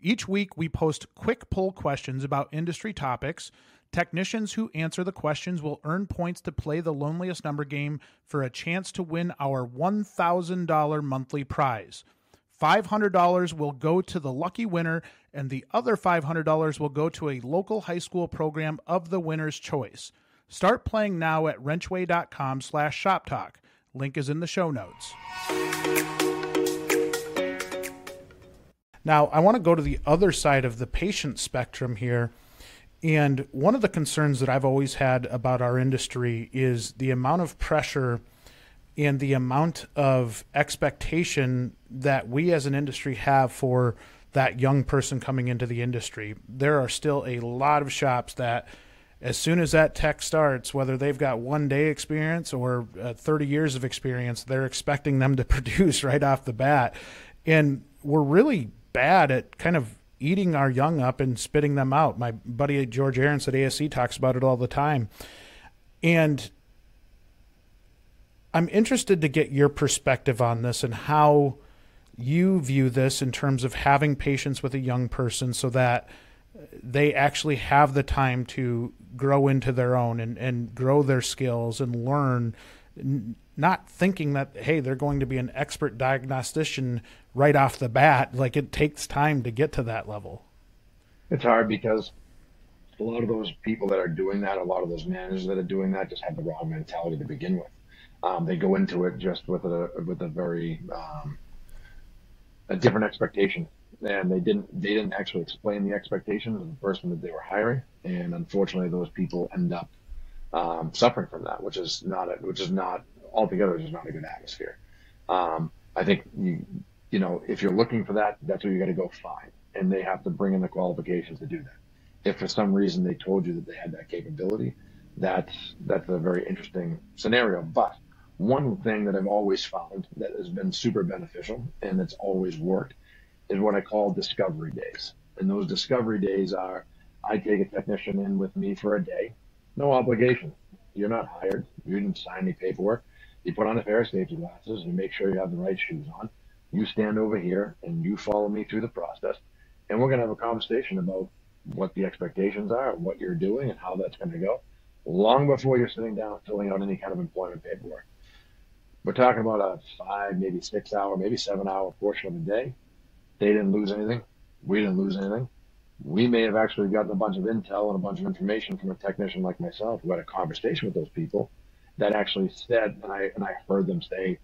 Each week, we post quick poll questions about industry topics. Technicians who answer the questions will earn points to play the loneliest number game for a chance to win our $1,000 monthly prize. $500 will go to the lucky winner, and the other $500 will go to a local high school program of the winner's choice. Start playing now at wrenchway.com slash shop talk. Link is in the show notes. Now, I want to go to the other side of the patient spectrum here. And one of the concerns that I've always had about our industry is the amount of pressure – and the amount of expectation that we as an industry have for that young person coming into the industry. There are still a lot of shops that, as soon as that tech starts, whether they've got one day experience or uh, 30 years of experience, they're expecting them to (laughs) produce right off the bat. And we're really bad at kind of eating our young up and spitting them out. My buddy George Aarons at ASC talks about it all the time. And I'm interested to get your perspective on this and how you view this in terms of having patience with a young person so that they actually have the time to grow into their own and, and grow their skills and learn not thinking that hey they're going to be an expert diagnostician right off the bat. Like it takes time to get to that level. It's hard because a lot of those people that are doing that a lot of those managers that are doing that just have the wrong mentality to begin with. Um, they go into it just with a with a very um, a different expectation, and they didn't they didn't actually explain the expectations of the person that they were hiring, and unfortunately, those people end up um, suffering from that, which is not a, which is not altogether just not a good atmosphere. Um, I think you you know if you're looking for that, that's where you got to go find, and they have to bring in the qualifications to do that. If for some reason they told you that they had that capability, that's that's a very interesting scenario, but one thing that I've always found that has been super beneficial and that's always worked is what I call discovery days. And those discovery days are I take a technician in with me for a day, no obligation. You're not hired. You didn't sign any paperwork. You put on a pair of safety glasses and make sure you have the right shoes on. You stand over here and you follow me through the process. And we're going to have a conversation about what the expectations are, what you're doing, and how that's going to go long before you're sitting down filling out any kind of employment paperwork. We're talking about a five, maybe six hour, maybe seven hour portion of the day. They didn't lose anything. We didn't lose anything. We may have actually gotten a bunch of intel and a bunch of information from a technician like myself who had a conversation with those people that actually said, and I, and I heard them say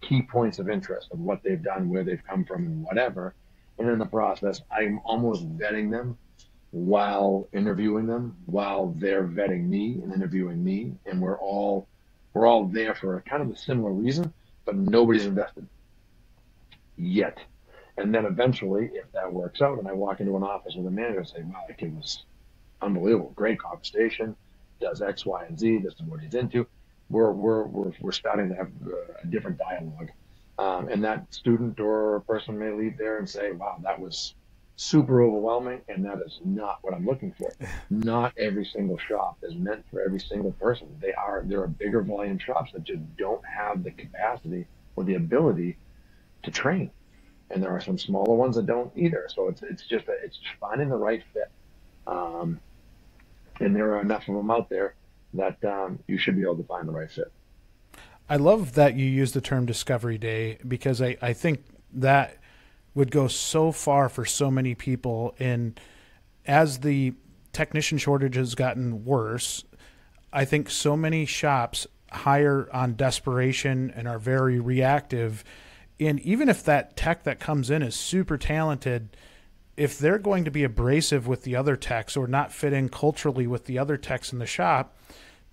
key points of interest of what they've done, where they've come from, and whatever. And in the process, I'm almost vetting them while interviewing them, while they're vetting me and interviewing me, and we're all we're all there for a kind of a similar reason, but nobody's invested yet. And then eventually, if that works out, and I walk into an office with a manager and say, "Wow, that kid was unbelievable, great conversation, does X, Y, and Z. This is what he's into. We're we're we're, we're starting to have a different dialogue, um, and that student or person may leave there and say, "Wow, that was super overwhelming," and that is not what I'm looking for. (laughs) not every single shop is meant for every single person. They are there are bigger volume shops that just don't have the capacity or the ability to train and there are some smaller ones that don't either. So it's it's just a, it's finding the right fit, um, and there are enough of them out there that um, you should be able to find the right fit. I love that you use the term discovery day because I, I think that would go so far for so many people. And as the technician shortage has gotten worse, I think so many shops hire on desperation and are very reactive and even if that tech that comes in is super talented, if they're going to be abrasive with the other techs or not fit in culturally with the other techs in the shop,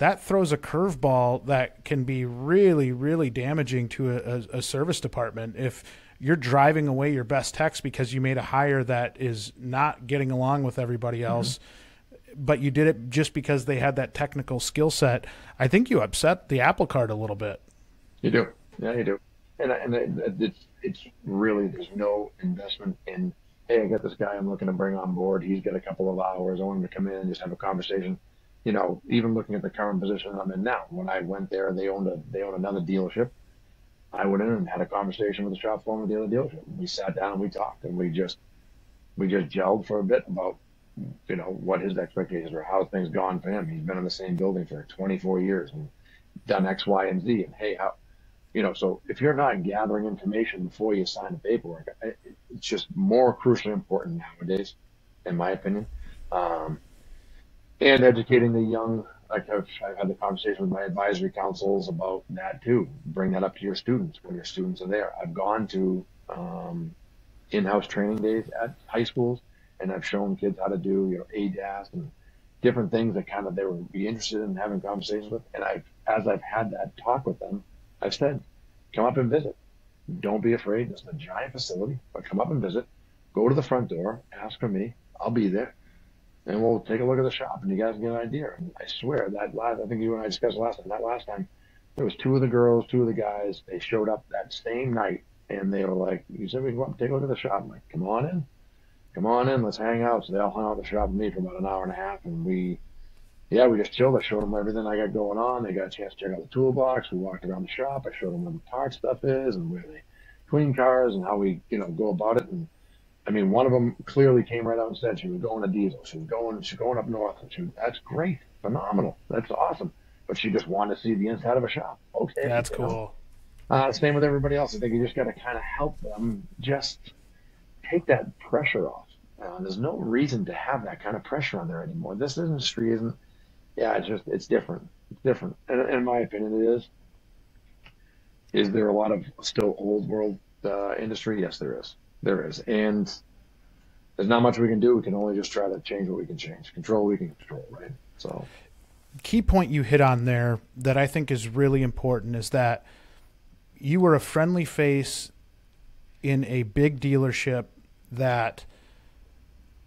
that throws a curveball that can be really, really damaging to a, a, service department. If you're driving away your best techs because you made a hire that is not getting along with everybody mm-hmm. else, mm-hmm. but you did it just because they had that technical skill set, I think you upset the apple cart a little bit. You do. Yeah, you do and and it's it's really there's no investment in hey I got this guy I'm looking to bring on board he's got a couple of hours I want him to come in and just have a conversation you know even looking at the current position I'm in now when I went there they owned a they owned another dealership I went in and had a conversation with the shop foreman of the other dealership. We sat down and we talked and we just we just gelled for a bit about you know what his expectations were how things gone for him. He's been in the same building for 24 years and done X Y and Z. And hey how you know, so if you're not gathering information before you sign the paperwork, it's just more crucially important nowadays, in my opinion. Um, and educating the young, like I've, I've had the conversation with my advisory councils about that too. Bring that up to your students when your students are there. I've gone to um, in-house training days at high schools, and I've shown kids how to do, you know, ADAS and different things that kind of they would be interested in having conversations with. And I've, as I've had that talk with them, I've said, come up and visit. Don't be afraid. It's a giant facility, but come up and visit. Go to the front door, ask for me. I'll be there, and we'll take a look at the shop, and you guys get an idea. I swear that last, I think you and I discussed last time. That last time, there was two of the girls, two of the guys. They showed up that same night, and they were like, "You said we go up and take a look at the shop." I'm like, "Come on in, come on in. Let's hang out." So they all hung out at the shop with me for about an hour and a half, and we yeah, we just chilled. I showed them everything I got going on. They got a chance to check out the toolbox. We walked around the shop. I showed them where the part stuff is and where the clean cars and how we, you know, go about it. And I mean, one of them clearly came right out and said she was going to diesel. She was going, she's going up north. She, that's great, phenomenal, that's awesome. But she just wanted to see the inside of a shop. Okay, that's cool. Uh, same with everybody else. I think you just got to kind of help them just take that pressure off. Uh, there's no reason to have that kind of pressure on there anymore. This industry isn't yeah, it's just it's different. It's different, and in my opinion, it is. Is there a lot of still old world uh, industry? Yes, there is. There is, and there's not much we can do. We can only just try to change what we can change, control what we can control, right? So, key point you hit on there that I think is really important is that you were a friendly face in a big dealership that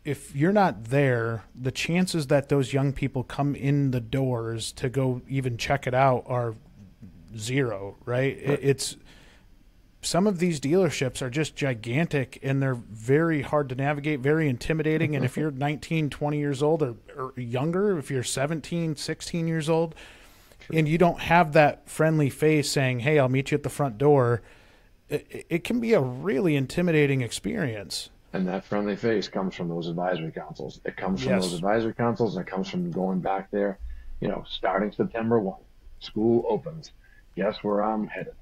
if you're not there, the chances that those young people come in the doors to go even check it out are zero, right? right. It's some of these dealerships are just gigantic and they're very hard to navigate, very intimidating. and if you're (laughs) 19, 20 years old or, or, younger, if you're 17, 16 years old, and you don't have that friendly face saying, Hey, I'll meet you at the front door, it, it can be a really intimidating experience. And that friendly face comes from those advisory councils. It comes from yes. those advisory councils and it comes from going back there, you know, starting September 1, school opens. Guess where I'm headed?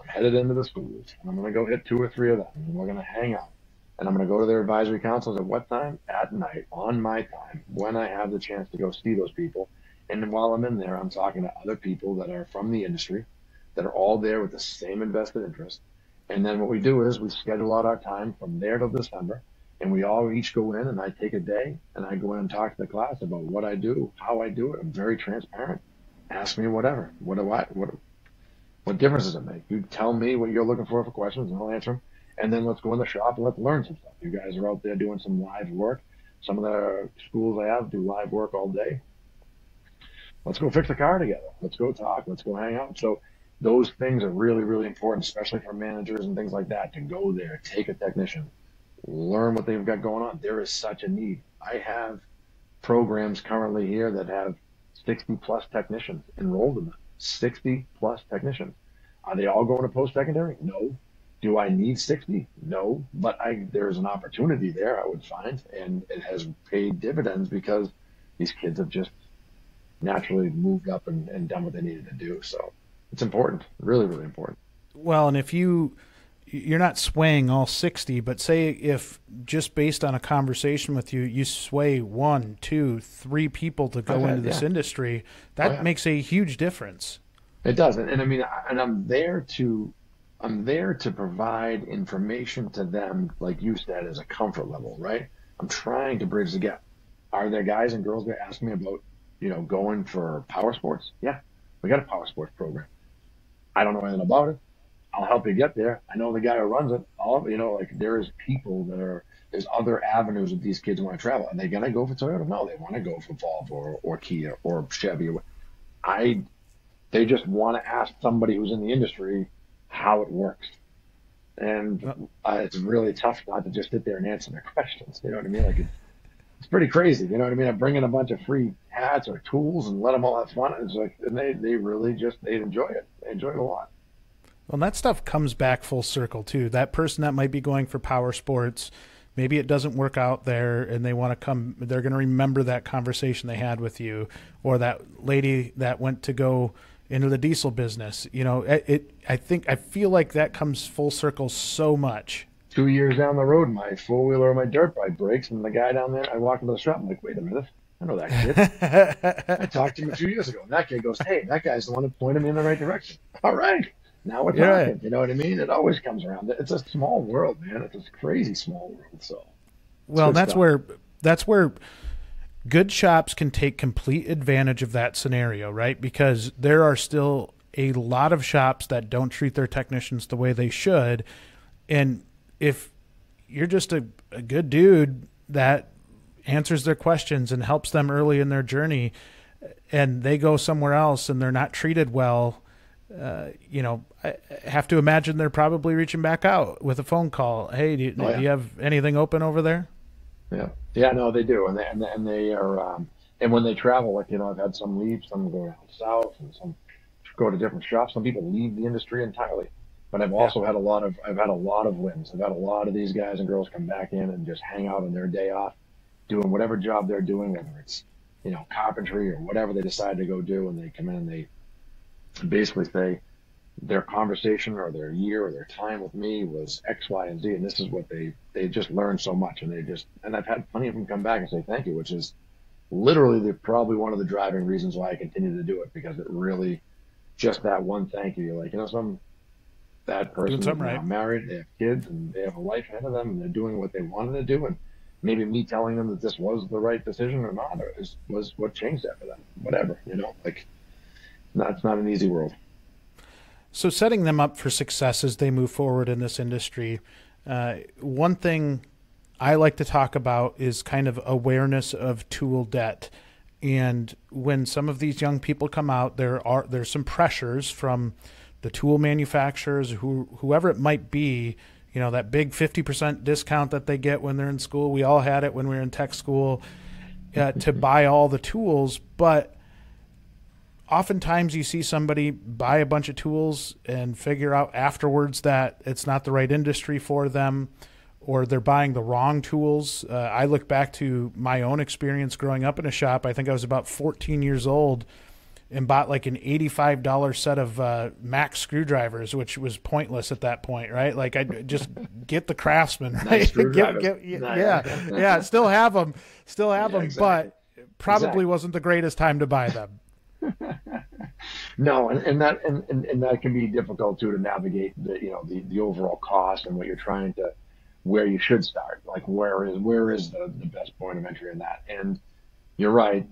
I'm headed into the schools. And I'm going to go hit two or three of them and we're going to hang out. And I'm going to go to their advisory councils at what time? At night, on my time, when I have the chance to go see those people. And while I'm in there, I'm talking to other people that are from the industry that are all there with the same invested interest and then what we do is we schedule out our time from there till December, and we all each go in, and I take a day, and I go in and talk to the class about what I do, how I do it. I'm very transparent. Ask me whatever. What do I? What? What difference does it make? You tell me what you're looking for for questions, and I'll answer them. And then let's go in the shop and let's learn some stuff. You guys are out there doing some live work. Some of the schools I have do live work all day. let's go fix a car together. Let's go talk. Let's go hang out. So those things are really, really important, especially for managers and things like that, to go there, take a technician, learn what they've got going on. There is such a need. I have programs currently here that have 60 plus technicians enrolled in them. 60 plus technicians. Are they all going to post secondary? No. Do I need 60? No. But I there's an opportunity there, I would find, and it has paid dividends because these kids have just naturally moved up and, and done what they needed to do. So it's important, really, really important. Well, and if you you're not swaying all 60 but say if just based on a conversation with you you sway one two three people to go okay, into this yeah. industry that oh, yeah. makes a huge difference it does and, and i mean and i'm there to i'm there to provide information to them like you said as a comfort level right i'm trying to bridge the gap are there guys and girls that ask me about you know going for power sports yeah we got a power sports program I don't know anything about it. I'll help you get there. I know the guy who runs it. All you know, like there is people that are there's other avenues that these kids want to travel. Are they gonna go for Toyota? No, they want to go for Volvo or, or Kia or Chevy. I they just want to ask somebody who's in the industry how it works. And uh, it's really tough not to just sit there and answer their questions. You know what I mean? Like it's, it's pretty crazy. You know what I mean? I bring in a bunch of free hats or tools and let them all have fun. It's like, and they, they really just, they enjoy it. They enjoy it a lot. Well, that stuff comes back full circle too. That person that might be going for power sports, maybe it doesn't work out there and they want to come, they're going to remember that conversation they had with you or that lady that went to go into the diesel business. You know, it, it I think, I feel like that comes full circle so much two years down the road, my four wheeler or my dirt bike breaks, and the guy down there, I walk into the shop, I'm like, wait a minute, I know that kid. (laughs) I talked to him a few years ago, and that kid goes, hey, that guy's the one who pointed me in the right direction. All right, now we're talking. Right. You know what I mean? It always comes around. It's a small world, man. It's a crazy small world. So, well, that's stuff. where that's where good shops can take complete advantage of that scenario, right? Because there are still a lot of shops that don't treat their technicians the way they should, and if you're just a, a good dude that answers their questions and helps them early in their journey and they go somewhere else and they're not treated well uh, you know, I have to imagine they're probably reaching back out with a phone call. Hey, do you, oh, yeah. do you have anything open over there? Yeah, yeah, no, they do, and they and they, and they are, um, and when they travel, like you know, I've had some leave, some go down south, and some go to different shops. Some people leave the industry entirely. But I've also had a lot of I've had a lot of wins. I've had a lot of these guys and girls come back in and just hang out on their day off, doing whatever job they're doing, whether it's you know carpentry or whatever they decide to go do, and they come in and they basically say their conversation or their year or their time with me was X, Y, and Z, and this is what they they just learned so much, and they just and I've had plenty of them come back and say thank you, which is literally the, probably one of the driving reasons why I continue to do it because it really just that one thank you. You're like, you know, some that person is right. married, they have kids, and they have a life ahead of them, and they're doing what they wanted to do. And maybe me telling them that this was the right decision or not or is, was what changed that for them. Whatever, you know, like that's not an easy world. So setting them up for success as they move forward in this industry, uh, one thing I like to talk about is kind of awareness of tool debt. And when some of these young people come out, there are there's some pressures from the tool manufacturers, who whoever it might be, you know, that big 50% discount that they get when they're in school. We all had it when we were in tech school uh, to (laughs) buy all the tools, but oftentimes you see somebody buy a bunch of tools and figure out afterwards that it's not the right industry for them or they're buying the wrong tools. Uh, I look back to my own experience growing up in a shop. I think I was about 14 years old and bought like an $85 set of uh, Mac screwdrivers, which was pointless at that point, right? Like I (laughs) just get the Craftsman, nice (laughs) get, get, yeah, yeah, still have them, still have yeah, them, exactly. but probably exactly. wasn't the greatest time to buy them. (laughs) no, and, and that and, and, and, that can be difficult too to navigate the you know the, the overall cost and what you're trying to where you should start. Like where is where is the, the best point of entry in that? And you're right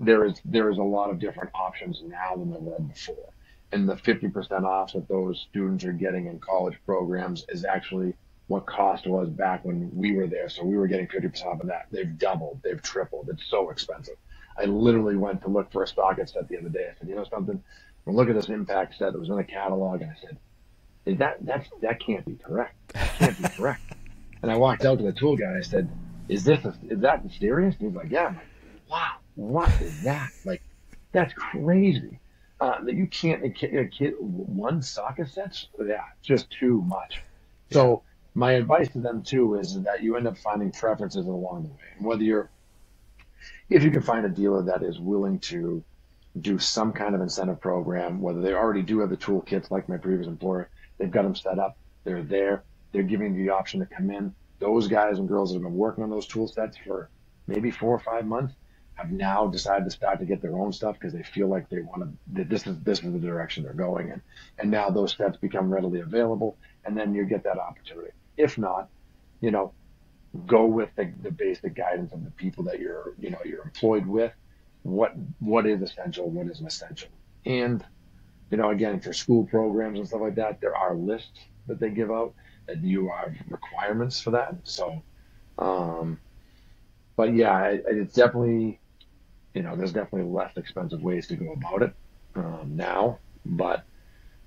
there is there is a lot of different options now than there were before. And the 50% off that those students are getting in college programs is actually what cost was back when we were there. So we were getting 50% off of that. They've doubled, they've tripled. It's so expensive. I literally went to look for a socket set the other day. I said, you know something? I'm look at this impact set that was in the catalog, and I said, is that that's that can't be correct. That can't be correct. (laughs) and I walked out to the tool guy and I said, is this a, is that serious? And he's like, yeah. I'm like, wow, what is that? Like, that's crazy. Uh, that you can't a kid, a kid one socket sets. Yeah, just too much. So my advice to them too is that you end up finding preferences along the way, and whether you're if you can find a dealer that is willing to do some kind of incentive program, whether they already do have the toolkits like my previous employer, they've got them set up, they're there, they're giving you the option to come in. Those guys and girls that have been working on those tool sets for maybe four or five months have now decided to start to get their own stuff because they feel like they want to this is this is the direction they're going in. And now those sets become readily available and then you get that opportunity. If not, you know, go with the, the basic guidance of the people that you're you know you're employed with what what is essential what isn't essential. And you know again for school programs and stuff like that there are lists that they give out that you have requirements for that. So um but yeah it, it's definitely you know there's definitely less expensive ways to go about it um, now but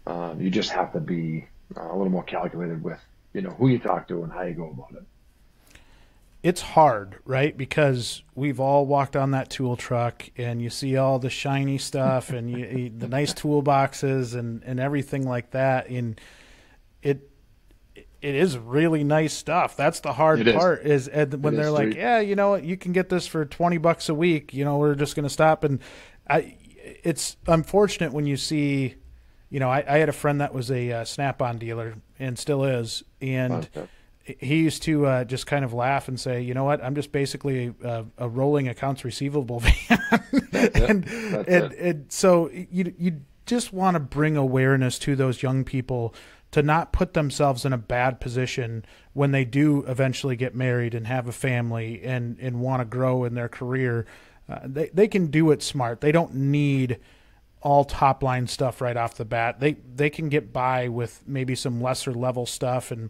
um, you just have to be uh, a little more calculated with you know who you talk to and how you go about it it's hard, right? Because we've all walked on that tool truck and you see all the shiny stuff and you, the nice (laughs) toolboxes and, and everything like that. And it, it is really nice stuff. That's the hard it part is, is when it they're is like, yeah, you know what, you can get this for 20 bucks a week. You know, we're just going to stop. And I, it's unfortunate when you see, you know, I, I had a friend that was a uh, Snap-on dealer and still is. And, okay he used to uh, just kind of laugh and say, "You know what? I'm just basically a, a rolling accounts receivable (laughs) van." and and, and so you you just want to bring awareness to those young people to not put themselves in a bad position when they do eventually get married and have a family and and want to grow in their career. Uh, they they can do it smart. They don't need all top line stuff right off the bat. They they can get by with maybe some lesser level stuff and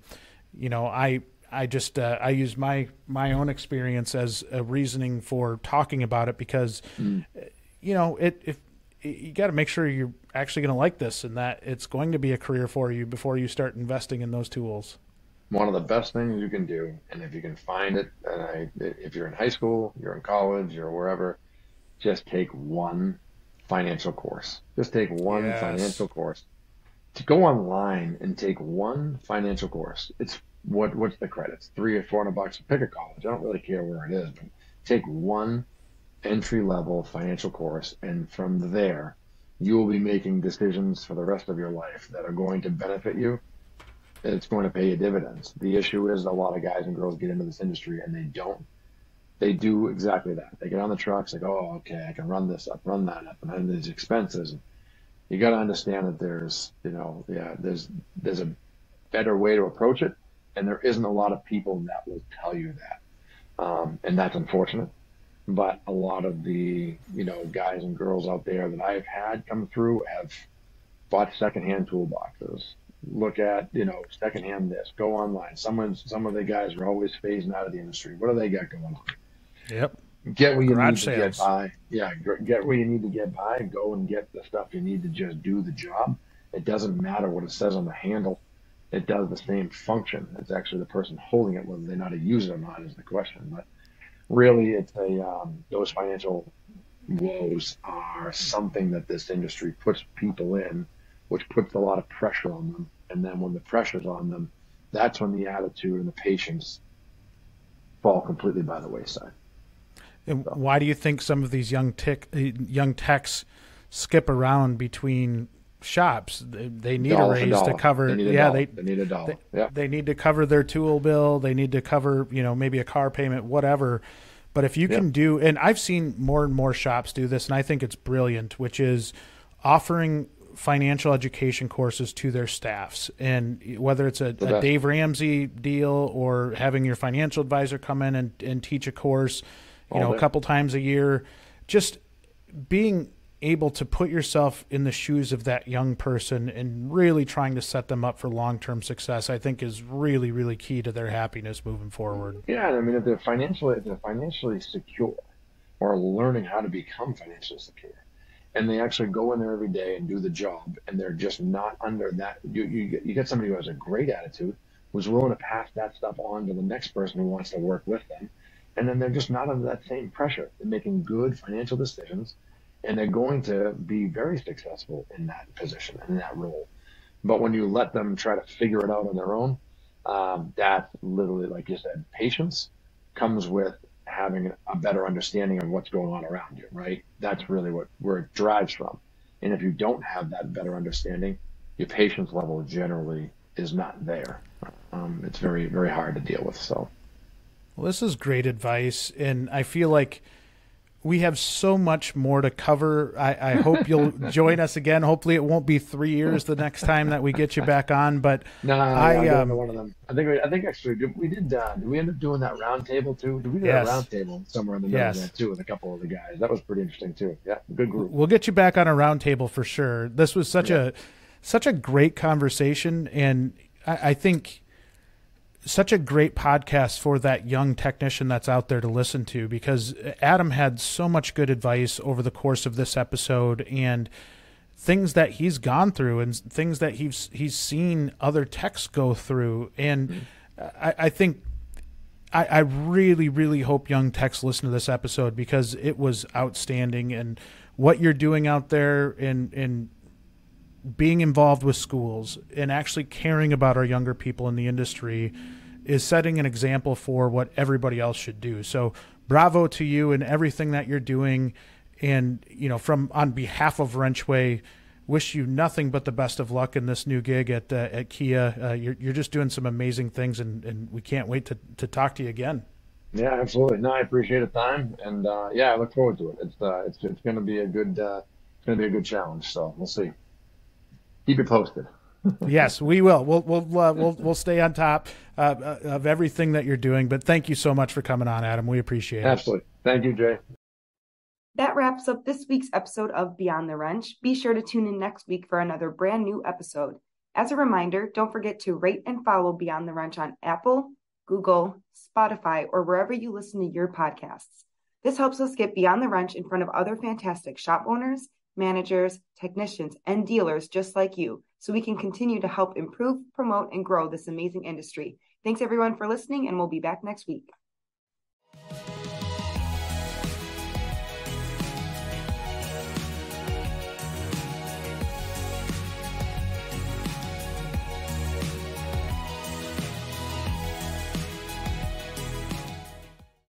you know, I I just uh, I use my my own experience as a reasoning for talking about it because mm. you know it if you got to make sure you're actually going to like this and that it's going to be a career for you before you start investing in those tools. One of the best things you can do, and if you can find it, and I, if you're in high school, you're in college, or wherever, just take one financial course. Just take one yes. financial course to go online and take one financial course, it's what what's the credits? Three or four hundred bucks. Pick a college. I don't really care where it is, but take one entry level financial course, and from there, you will be making decisions for the rest of your life that are going to benefit you. It's going to pay you dividends. The issue is a lot of guys and girls get into this industry and they don't. They do exactly that. They get on the trucks, like, oh, okay, I can run this up, run that up, and then there's expenses. You got to understand that there's, you know, yeah, there's there's a better way to approach it, and there isn't a lot of people that will tell you that, um, and that's unfortunate. But a lot of the, you know, guys and girls out there that I've had come through have bought secondhand toolboxes. Look at, you know, secondhand this. Go online. Someone's some of the guys are always phasing out of the industry. What do they got going on? Yep get where you Garage need to get by. Yeah, get where you need to get by. Go and get the stuff you need to just do the job. It doesn't matter what it says on the handle. It does the same function. It's actually the person holding it, whether they know how to use it or not, is the question. But really, it's a um, those financial woes are something that this industry puts people in, which puts a lot of pressure on them. And then when the pressure's on them, that's when the attitude and the patience fall completely by the wayside. And why do you think some of these young tech uh, young techs skip around between shops? They, they need dollar a raise to cover. They yeah, they, they need a dollar. They, yeah. they need to cover their tool bill. They need to cover you know maybe a car payment, whatever. But if you can do, and I've seen more and more shops do this, and I think it's brilliant, which is offering financial education courses to their staffs. And whether it's a, a Dave Ramsey deal or having your financial advisor come in and, and teach a course, you know, a couple times a year. Just being able to put yourself in the shoes of that young person and really trying to set them up for long-term success, I think is really, really key to their happiness moving forward. Yeah, I mean, if they're financially, if they're financially secure, or learning how to become financially secure. And they actually go in there every day and do the job, and they're just not under that. You, you, you get somebody who has a great attitude, who's willing to pass that stuff on to the next person who wants to work with them. And then they're just not under that same pressure. They're making good financial decisions, and they're going to be very successful in that position, and in that role. But when you let them try to figure it out on their own, um, that literally, like you said, patience comes with having a better understanding of what's going on around you, right? That's really what where it drives from. And if you don't have that better understanding, your patience level generally is not there. Um, it's very very hard to deal with. So, well, this is great advice, and I feel like we have so much more to cover. I, I (laughs) hope you'll join us again. Hopefully, it won't be three years the next time that we get you back on. But (laughs) no, I um, one of them. I think we, I think actually we did. Uh, did we end up doing that roundtable too? Did we do yes. a roundtable somewhere in the middle yes. of that too with a couple of the guys? That was pretty interesting too. Yeah, good group. We'll get you back on a roundtable for sure. This was such yeah. a such a great conversation, and I, I think such a great podcast for that young technician that's out there to listen to because Adam had so much good advice over the course of this episode and things that he's gone through and things that he's he's seen other techs go through and mm-hmm. I, I, think I, I really really hope young techs listen to this episode because it was outstanding and what you're doing out there and and being involved with schools and actually caring about our younger people in the industry is setting an example for what everybody else should do. So bravo to you and everything that you're doing. And, you know, from on behalf of WrenchWay, wish you nothing but the best of luck in this new gig at uh, at Kia. Uh, you're, you're just doing some amazing things, and, and we can't wait to, to talk to you again. Yeah, absolutely. No, I appreciate the time, and uh, yeah, I look forward to it. It's uh, it's it's going to be a good uh, it's going to be a good challenge. So we'll see keep it posted. (laughs) yes, we will. We'll we'll uh, we'll we'll stay on top uh, of everything that you're doing. But thank you so much for coming on, Adam. We appreciate it. Absolutely. Thank you, Jay. That wraps up this week's episode of Beyond the Wrench. Be sure to tune in next week for another brand new episode. As a reminder, don't forget to rate and follow Beyond the Wrench on Apple, Google, Spotify, or wherever you listen to your podcasts. This helps us get Beyond the Wrench in front of other fantastic shop owners managers, technicians, and dealers just like you so we can continue to help improve, promote, and grow this amazing industry. Thanks everyone for listening, and we'll be back next week.